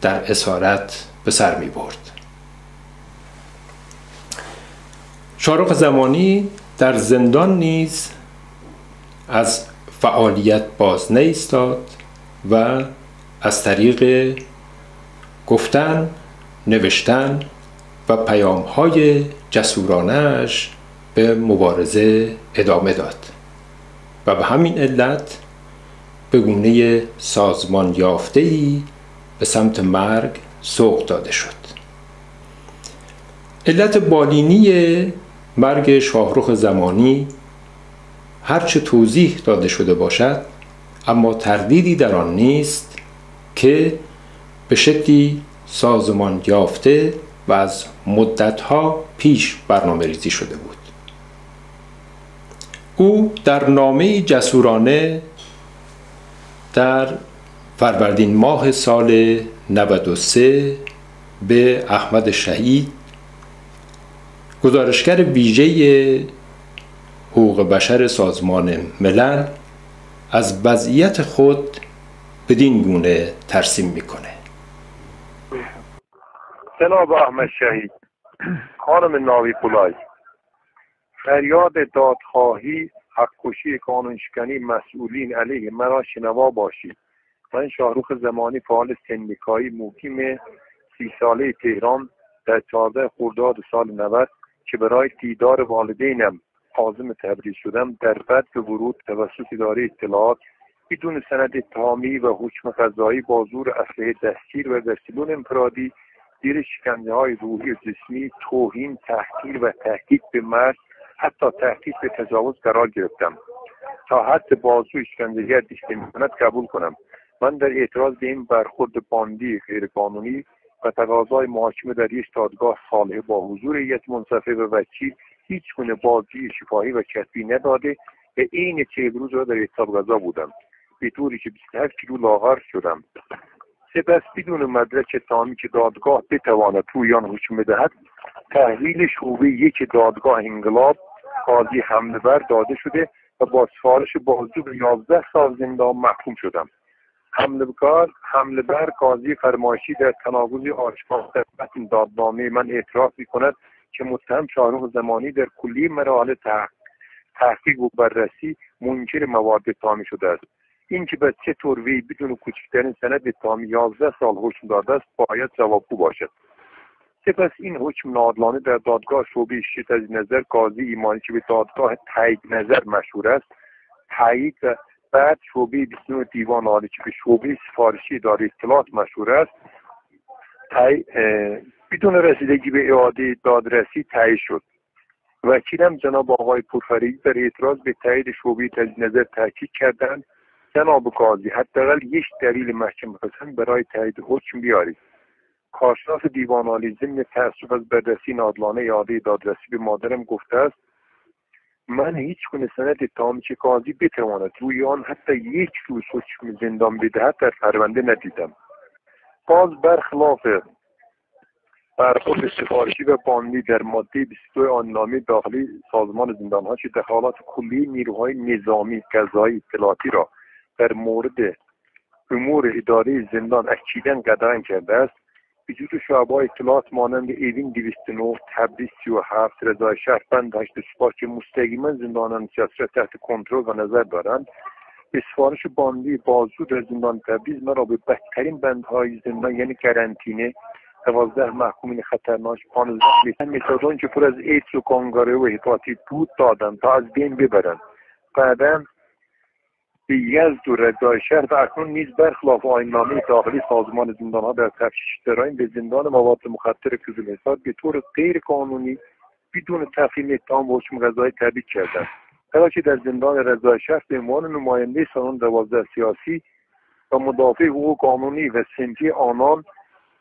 Speaker 3: در اسارت به سر می برد. شارخ زمانی در زندان نیز از فعالیت باز نیستاد و از طریق گفتن، نوشتن و پیام های جسورانش به مبارزه ادامه داد. و به همین علت به گونه سازمان یافته ای به سمت مرگ سوق داده شد. علت بالینی مرگ شاهرخ زمانی هرچه توضیح داده شده باشد اما تردیدی در آن نیست که به شکلی سازمان یافته و از مدتها پیش برنامه ریزی شده بود. او در نامه جسورانه در فروردین ماه سال 93 به احمد شهید گزارشگر ویژه حقوق بشر سازمان ملل از وضعیت خود بدین گونه ترسیم می‌کنه.
Speaker 4: جناب احمد شهید خانم ناوی پولای. فریاد دادخواهی حقکشی قانونشکنی مسئولین علیه مرا شنوا باشید. من شاهروخ زمانی فعال سندیکایی مقیم سی ساله تهران در چهارده خرداد سال 90 که برای دیدار والدینم عازم تبریز شدم در بد به ورود توسط اداره اطلاعات بدون سند اتهامی و حکم قضایی با زور اسلحه دستگیر و در سیلون انفرادی زیر شکنجه های روحی و جسمی توهین تحقیر و تهدید به مرد حتی تهدید به تجاوز قرار گرفتم. تا حد بازو اشکنجهگر دیشته می‌کند قبول کنم. من در اعتراض به این برخورد باندی غیرقانونی و تقاضای محاکمه در یک دادگاه صالحه با حضور هیئت منصفه و وکیل هیچ گونه بازی شفاهی و کتبی نداده به این چهل روز را در اعتصاب غذا بودم. به طوری که 27 کیلو لاغر شدم. سپس بدون مدرک تامی که دادگاه بتواند رویان حکم بدهد تحویل شعبه یک دادگاه انقلاب قاضی حمله بر داده شده و با سفارش بازجو به یازده سال زندان محکوم شدم. حمله کار حمله بر قاضی فرمایشی در تناقض آشکار در دادنامه من اعتراف می کند که متهم شاهرخ زمانی در کلی مراحل تحقیق و بررسی منکر مواد تامی شده است. اینکه به چه طور وی بدون کوچکترین سند تامی یازده سال حکم داده است باید جوابگو باشد. سپس این حکم نادلانه در دادگاه شعبه شیط از نظر قاضی ایمانی که به دادگاه تایید نظر مشهور است تایید و بعد شعبه 29 دیوان عالی که به شعبه سفارشی داره اطلاعات مشهور است بدون رسیدگی به اعاده دادرسی تایید شد. وکیلم جناب آقای پورفریدی در اعتراض به تایید شعبه تجدید نظر تاکید کردند جناب قاضی حداقل یک دلیل محکم پسند برای تایید حکم بیارید. کارشناس دیوان عالی ضمن تأسف از بررسی نادلانه یاده دادرسی به مادرم گفته است. من هیچ گونه سند اتهامی که قاضی بتواند روی آن حتی یک روز حکم زندان بدهد در پرونده ندیدم. باز برخلاف برخورد سفارشی و باندی در ماده 22 آن نامه داخلی سازمان زندان ها که دخالات کلی نیروهای نظامی قضایی اطلاعاتی را در مورد امور اداره زندان اکیدن قدرن کرده است. وجود شعبه اطلاعات مانند ایوین 209 تبریز 37 رضای شهربند سپاه که مستقیما زندانان سیاسی تحت کنترل و نظر دارند. به سفارش باندی بازو در زندان تبریز مرا به بدترین بندهای زندان یعنی کرنتینه دوازده محکومین خطرناک پانزده متادون که پر از ایدز و کانگاره و هپاتیت بود دادن تا از بین ببرند. بعدا به یزد و رضای شهر و اکنون نیز برخلاف آیننامه داخلی سازمان زندان ها در تفتیش تراین به زندان مواد مخدر حساب به طور غیر قانونی بدون تفهیم اتهام و حکم غذایی تبدیل کردند که در زندان رضای شهر به عنوان نماینده سالن دوازده سیاسی و مدافع حقوق قانونی و سنفی آنان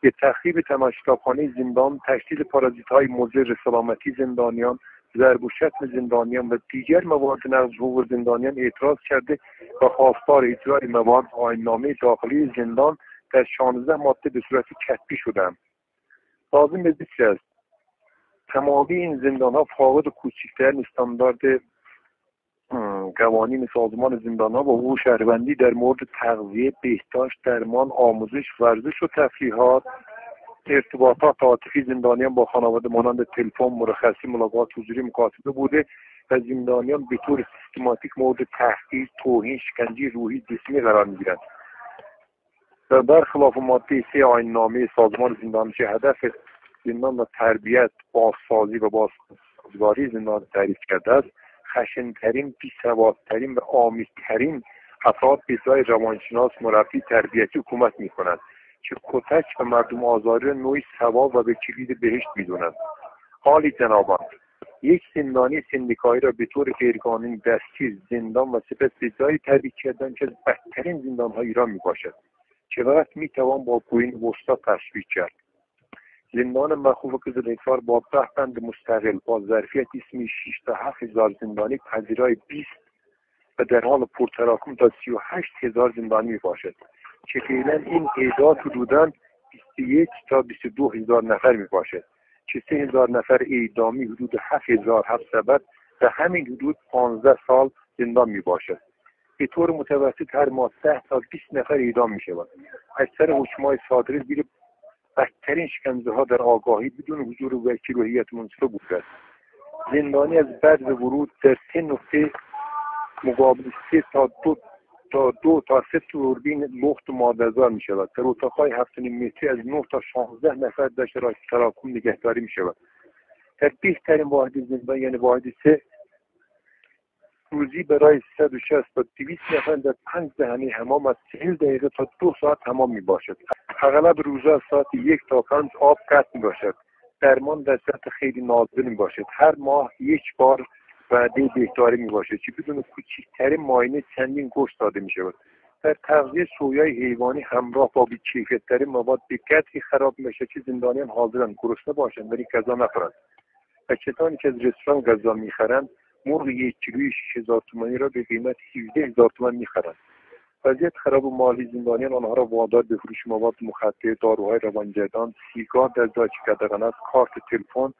Speaker 4: به تخریب تماشاخانه زندان تشدید پارازیت های مضر سلامتی زندانیان ضرب و شتم زندانیان و دیگر موارد نقض حقوق زندانیان اعتراض کرده و خواستار اجرای مواد آیننامه داخلی زندان در 16 ماده به صورت کتبی شدند لازم به ذکر است تمامی این زندان ها فاقد کوچکترین استاندارد قوانین سازمان زندان ها و حقوق شهروندی در مورد تغذیه بهداشت درمان آموزش ورزش و تفریحات ارتباطات عاطفی زندانیان با خانواده مانند تلفن مرخصی ملاقات حضوری مکاتبه بوده و زندانیان به طور سیستماتیک مورد تحقیر توهین شکنجه روحی جسمی قرار می‌گیرند. و برخلاف ماده سه آین نامه سازمان زندان که هدف زندان و تربیت بازسازی و بازسازگاری زندان تعریف کرده است. خشنترین بیسوادترین و آمیزترین افراد به روانشناس مربی تربیتی حکومت می کنند که کتک و مردم آزاری نوعی ثواب و به کلید بهشت می‌دونند حالی جنابان یک زندانی سندیکایی را به طور غیرقانونی دستگیر زندان و سپس به جایی تبدیل کردن که از بدترین زندان ها ایران می باشد چه وقت می توان با بوین وسطا تشبیه کرد. زندان مخوف قزل با ده بند مستقل با ظرفیت اسمی 6 تا 7 هزار زندانی پذیرای 20 و در حال پرتراکم تا 38 هزار زندانی می باشد که فعلا این اعداد حدودا 21 تا 22 هزار نفر می باشد که 3 هزار نفر اعدامی حدود 7 هزار 700 و همین حدود 15 سال زندان می باشد به طور متوسط هر ماه 10 تا 20 نفر اعدام می شود اکثر حکمای صادره زیر بدترین شکنجه ها در آگاهی بدون حضور وکیل و هیئت منصفه بوده است. زندانی از بعد ورود در سه نقطه مقابل سه تا دو تا دو تا سه توربین لخت و مادرزار می شود در اتاقهای هفت متری از 9 تا 16 نفر در شرایط تراکم نگهداری می شود در بهترین واحد زندان یعنی واحد سه روزی برای 160 تا 200 نفر در پنج دهنی حمام از 40 دقیقه تا دو ساعت حمام می باشد اغلب روزا ساعت یک تا پنج آب قطع می باشد درمان در سطح خیلی نازل می باشد هر ماه یک بار وعده بهداری می باشد که بدون کوچکترین معاینه چندین گوشت داده می شود در تغذیه سویای حیوانی همراه با بیکیفیتترین مواد به قدری خراب میشه که زندانیان حاضرند گرسنه باشند ولی غذا نخورند و کسانی که از رستوران غذا می‌خرند مرغ یک کیلوی 6000 تومانی را به قیمت 17000 هزار تومان می‌خرند. وضعیت خراب و مالی زندانیان آنها را وادار به فروش مواد مخدر داروهای روانگردان سیگار در جای است کارت تلفن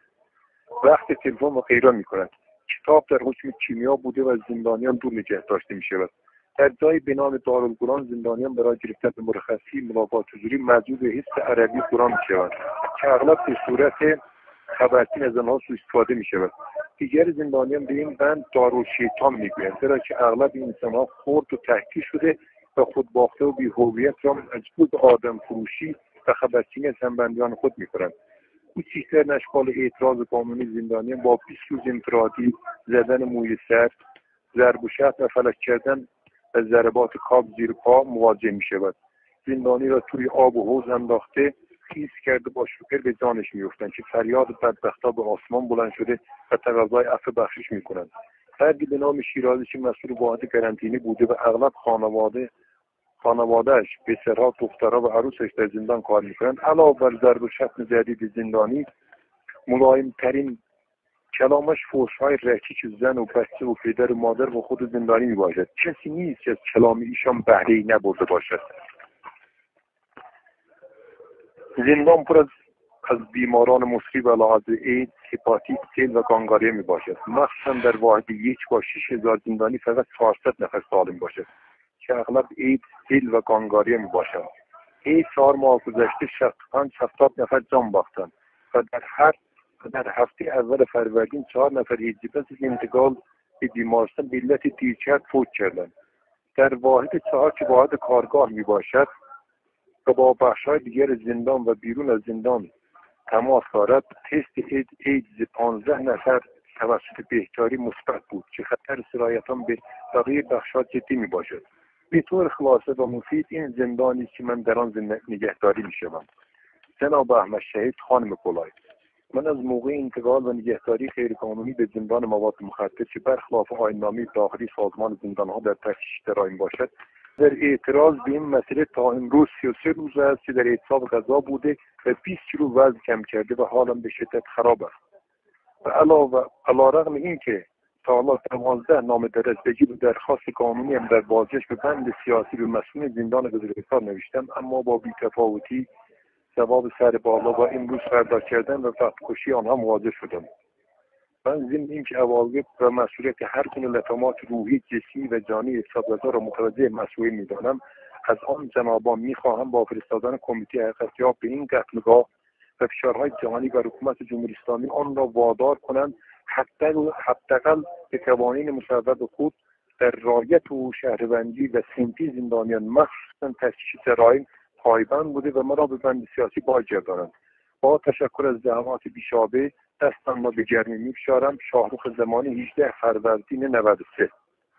Speaker 4: وقت تلفن و غیره می‌کنند کتاب در حکم کیمیا بوده و زندانیان دور نگه داشته می شود. در جای به نام دارالقرآن زندانیان برای گرفتن مرخصی ملاقات حضوری مجبور به حس عربی قرآن می شود که اغلب به صورت خبرتین از آنها سو استفاده می شود. دیگر زندانیان به این بند دارو شیطان می‌گویند زیرا که اغلب این انسانها خرد و تحقیق شده و خود باخته و بیهویت را مجبور به آدم فروشی و خبرچینی از همبندیان خود می‌کنند کوچکترین اشکال اعتراض قانونی زندانیان با 20 روز انفرادی زدن موی سر ضرب و و فلک کردن و ضربات کاب زیر پا مواجه می شود. زندانی را توی آب و حوز انداخته خیز کرده با شکر به جانش میفتند که فریاد بدبختا به آسمان بلند شده و تقاضای عفو بخشش می‌کنند فردی به نام شیرازی که مسئول واحد قرنطینه بوده و اغلب خانواده خانوادهش پسرها دخترها و عروسش در زندان کار می‌کنند. علاوه بر ضرب و شتم جدید زندانی ملایمترین کلامش های رکیک زن و بچه و پدر و مادر و خود زندانی می‌باشد. کسی نیست که از کلام ایشان بهره ای نبرده باشد. زندان پر از از بیماران مصری و لحاظ اید هپاتیت سیل و گانگاریه می باشد مخصوصا در واحد یک با شش هزار زندانی فقط 400 نفر سالم باشد که اغلب اید سیل و گانگاریه می باشد این چهار ماه گذشته 65 70 نفر جان باختن و در هر در هفته اول فروردین چهار نفر هیچی پس از انتقال به بیمارستان به علت تیرچرد فوت کردن در واحد چهار که واحد کارگاه می باشد و با بخش های دیگر زندان و بیرون از زندان تماس دارد تست ایدز 15 نفر توسط بهداری مثبت بود که خطر سرایتان به بقیه بخش جدی می باشد. به طور خلاصه و مفید این زندانی که من در آن نگهداری می شوم جناب احمد شهید خانم کلای من از موقع انتقال و نگهداری غیرقانونی به زندان مواد مخدر که برخلاف آیین داخلی سازمان زندان ها در تفتیش درایم باشد در اعتراض به این مسئله تا امروز 33 روز است که در اعتصاب غذا بوده و 20 کیلو وزن کم کرده و حالم به شدت خراب است. و علاوه علا رغم این که تا دوازده نام در و درخواست قانونی هم در بازگشت به بند سیاسی به مسئول زندان وزارتکار نوشتم اما با بیتفاوتی جواب سر بالا با امروز فردا کردن و وقت کشی آنها مواجه شدم. من ضمن اینکه عواقب و مسئولیت هر گونه لطمات روحی جسمی و جانی احسابرزا را متوجه مسئول می‌دانم از آن جنابان می‌خواهم با فرستادن کمیته حقیقتیاب به این قتلگاه و فشارهای جهانی و حکومت جمهوری اسلامی آن را وادار کنند حداقل به قوانین مصوب خود در رایت و شهروندی و سنتی زندانیان مخصوصا تشکیل سرایم پایبند بوده و مرا به بند سیاسی دارند با تشکر از زحمات بیشابه دستم را به گرمی میفشارم. شاهروخ زمانی 18 فروردین 93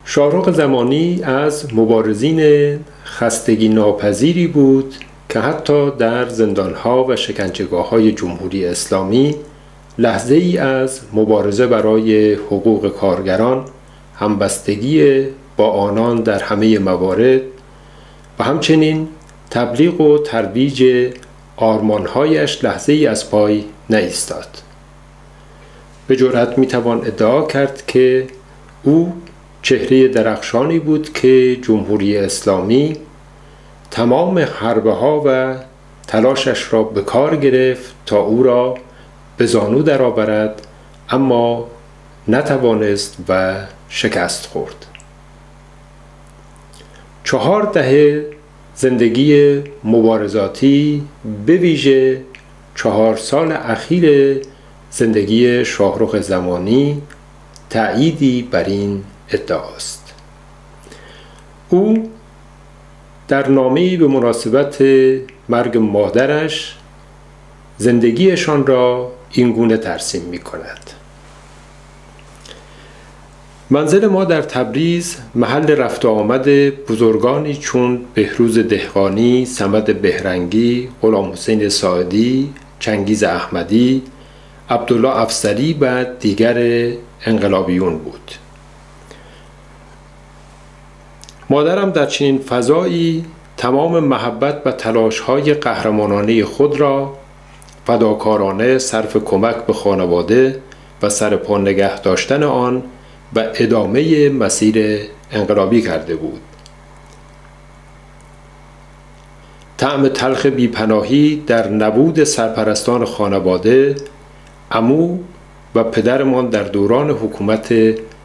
Speaker 3: شاهروخ زمانی از مبارزین خستگی ناپذیری بود که حتی در زندانها و شکنجگاه های جمهوری اسلامی لحظه ای از مبارزه برای حقوق کارگران همبستگی با آنان در همه موارد و همچنین تبلیغ و ترویج آرمانهایش لحظه ای از پای نایستاد به جرأت می‌توان ادعا کرد که او چهره درخشانی بود که جمهوری اسلامی تمام حربه ها و تلاشش را به کار گرفت تا او را به زانو درآورد اما نتوانست و شکست خورد. چهار دهه زندگی مبارزاتی به ویژه چهار سال اخیر زندگی شاهرخ زمانی تأییدی بر این ادعاست او در نامه‌ای به مناسبت مرگ مادرش زندگیشان را این گونه ترسیم می کند. منزل ما در تبریز محل رفت و آمد بزرگانی چون بهروز دهقانی، سمد بهرنگی، غلام حسین ساعدی، چنگیز احمدی، عبدالله افسری و دیگر انقلابیون بود. مادرم در چنین فضایی تمام محبت و تلاشهای قهرمانانه خود را فداکارانه صرف کمک به خانواده و سرپا نگه داشتن آن و ادامه مسیر انقلابی کرده بود. طعم تلخ بیپناهی در نبود سرپرستان خانواده امو و پدرمان در دوران حکومت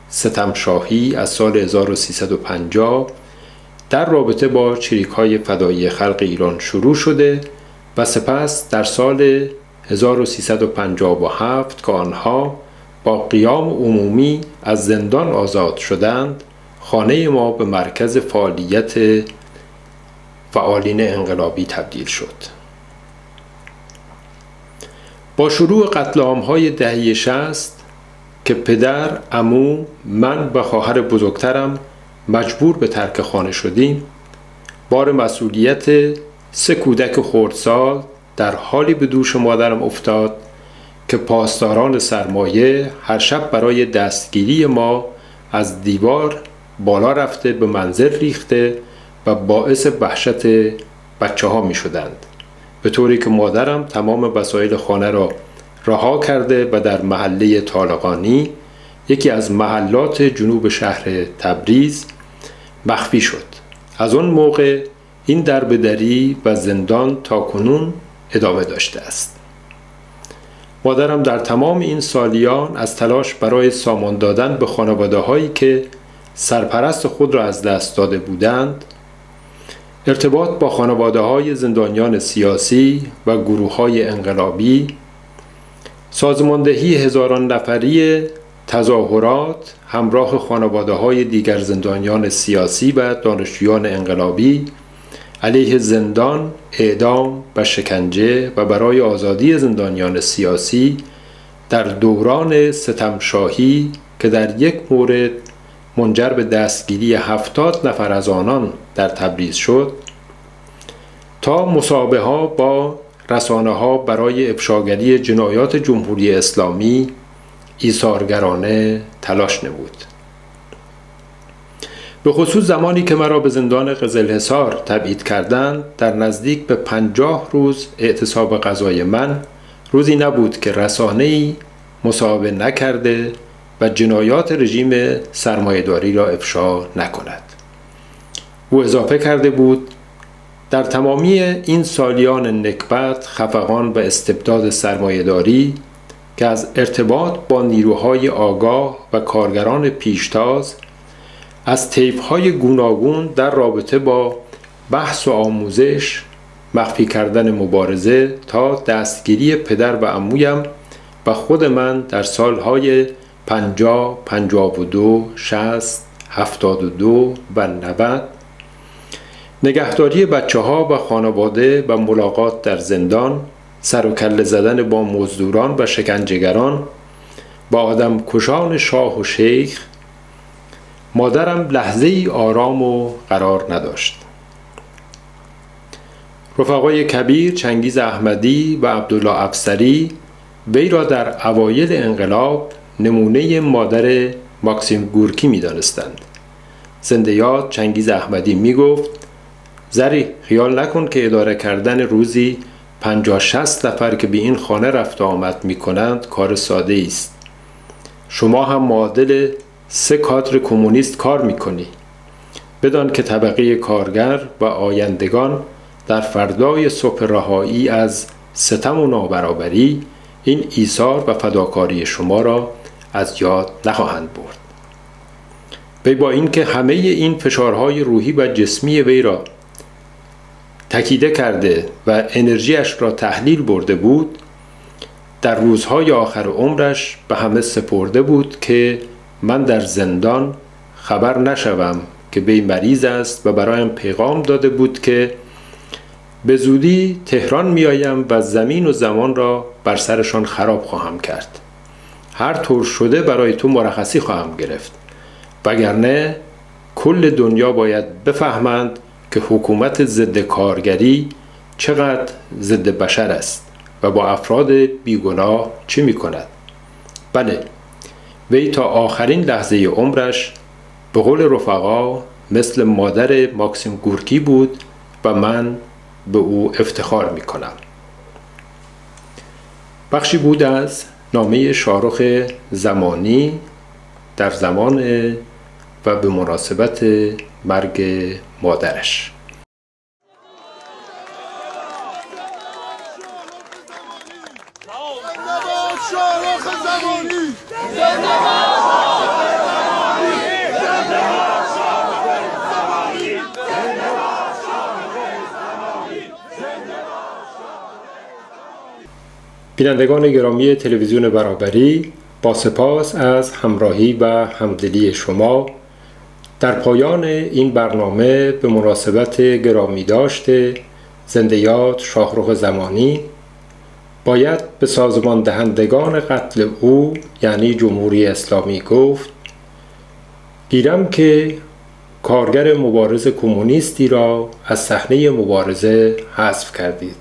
Speaker 3: ستمشاهی از سال 1350 در رابطه با چریک های فدایی خلق ایران شروع شده و سپس در سال 1357 که آنها با قیام عمومی از زندان آزاد شدند خانه ما به مرکز فعالیت فعالین انقلابی تبدیل شد. با شروع قتل های دهی شست که پدر، امو، من و خواهر بزرگترم مجبور به ترک خانه شدیم بار مسئولیت سه کودک خردسال در حالی به دوش مادرم افتاد که پاسداران سرمایه هر شب برای دستگیری ما از دیوار بالا رفته به منزل ریخته و باعث وحشت بچه ها می شدند به طوری که مادرم تمام وسایل خانه را رها کرده و در محله طالقانی یکی از محلات جنوب شهر تبریز مخفی شد. از آن موقع این دربدری و زندان تا کنون ادامه داشته است. مادرم در تمام این سالیان از تلاش برای سامان دادن به خانواده هایی که سرپرست خود را از دست داده بودند ارتباط با خانواده های زندانیان سیاسی و گروه های انقلابی سازماندهی هزاران نفری تظاهرات همراه خانواده های دیگر زندانیان سیاسی و دانشجویان انقلابی علیه زندان، اعدام و شکنجه و برای آزادی زندانیان سیاسی در دوران ستمشاهی که در یک مورد منجر به دستگیری هفتاد نفر از آنان در تبریز شد تا مصابه ها با رسانه ها برای افشاگری جنایات جمهوری اسلامی ایثارگرانه تلاش نمود. به خصوص زمانی که مرا به زندان قزلحصار تبعید کردند در نزدیک به پنجاه روز اعتصاب غذای من روزی نبود که رسانه ای مصاحبه نکرده و جنایات رژیم سرمایهداری را افشا نکند. او اضافه کرده بود در تمامی این سالیان نکبت خفقان و استبداد سرمایهداری که از ارتباط با نیروهای آگاه و کارگران پیشتاز از طیفهای گوناگون در رابطه با بحث و آموزش مخفی کردن مبارزه تا دستگیری پدر و امویم و خود من در سالهای پنجا، پنجاب و دو، شست، هفتاد و دو و نوت نگهداری بچه ها و خانواده و ملاقات در زندان سر و کله زدن با مزدوران و شکنجهگران با آدم کشان شاه و شیخ مادرم لحظه ای آرام و قرار نداشت رفقای کبیر چنگیز احمدی و عبدالله افسری وی را در اوایل انقلاب نمونه مادر ماکسیم گورکی می دانستند. زنده یاد چنگیز احمدی می گفت زری خیال نکن که اداره کردن روزی پنجاه شست نفر که به این خانه رفت و آمد می کنند کار ساده است شما هم معادل سه کادر کمونیست کار می کنی بدان که طبقه کارگر و آیندگان در فردای صبح رهایی از ستم و نابرابری این ایثار و فداکاری شما را از یاد نخواهند برد. وی با اینکه همه این فشارهای روحی و جسمی وی را تکیده کرده و انرژیش را تحلیل برده بود در روزهای آخر عمرش به همه سپرده بود که من در زندان خبر نشوم که وی مریض است و برایم پیغام داده بود که به زودی تهران میآیم و زمین و زمان را بر سرشان خراب خواهم کرد. هر طور شده برای تو مرخصی خواهم گرفت. وگرنه کل دنیا باید بفهمند که حکومت ضد کارگری چقدر ضد بشر است و با افراد بیگناه چه می کند بله وی تا آخرین لحظه عمرش به قول رفقا مثل مادر ماکسیم گورکی بود و من به او افتخار می کنم بخشی بود از نامه شارخ زمانی در زمان و به مناسبت مرگ مادرش. بینندگان گرامی تلویزیون برابری با سپاس از همراهی و همدلی شما. در پایان این برنامه به مناسبت گرامی داشته زنده یاد شاهرخ زمانی باید به سازمان دهندگان قتل او یعنی جمهوری اسلامی گفت گیرم که کارگر مبارز کمونیستی را از صحنه مبارزه حذف کردید.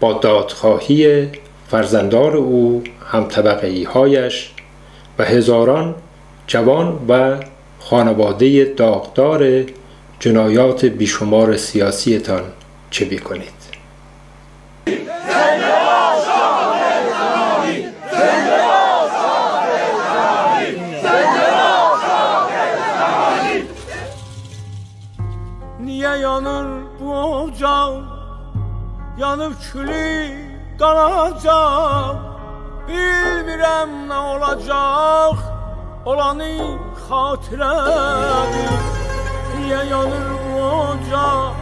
Speaker 3: با دادخواهی فرزندان او هم طبقه هایش و هزاران جوان و خانواده داغدار جنایات بیشمار سیاسیتان چه بیکنید
Speaker 5: Yanıp külü kalacak Bilmirəm nə olacaq olanı xatirədir Niyə yanır bu ocaq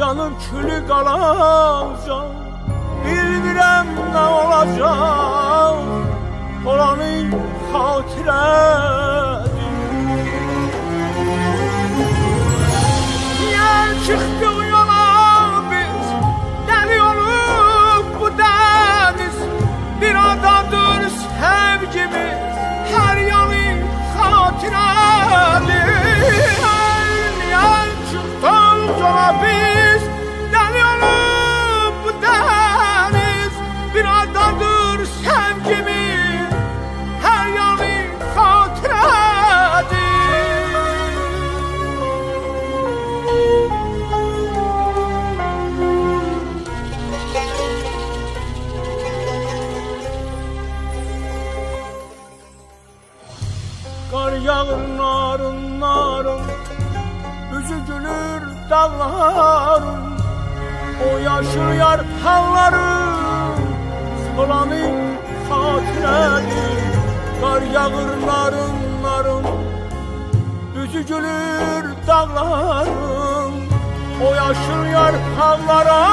Speaker 5: Yanıb külü qalacaq Bilmirəm nə olacaq Olanın xatirədir Yer çıxdıq dəniz Bir adadır dalların O yaşayar halların Sılanı hatredir Kar yağır narınların Büzücülür dağların O yaşayar hallara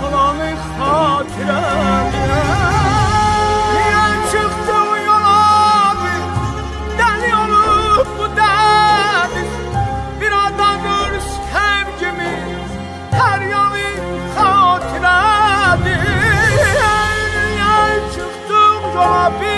Speaker 5: Sılanı hatredir como.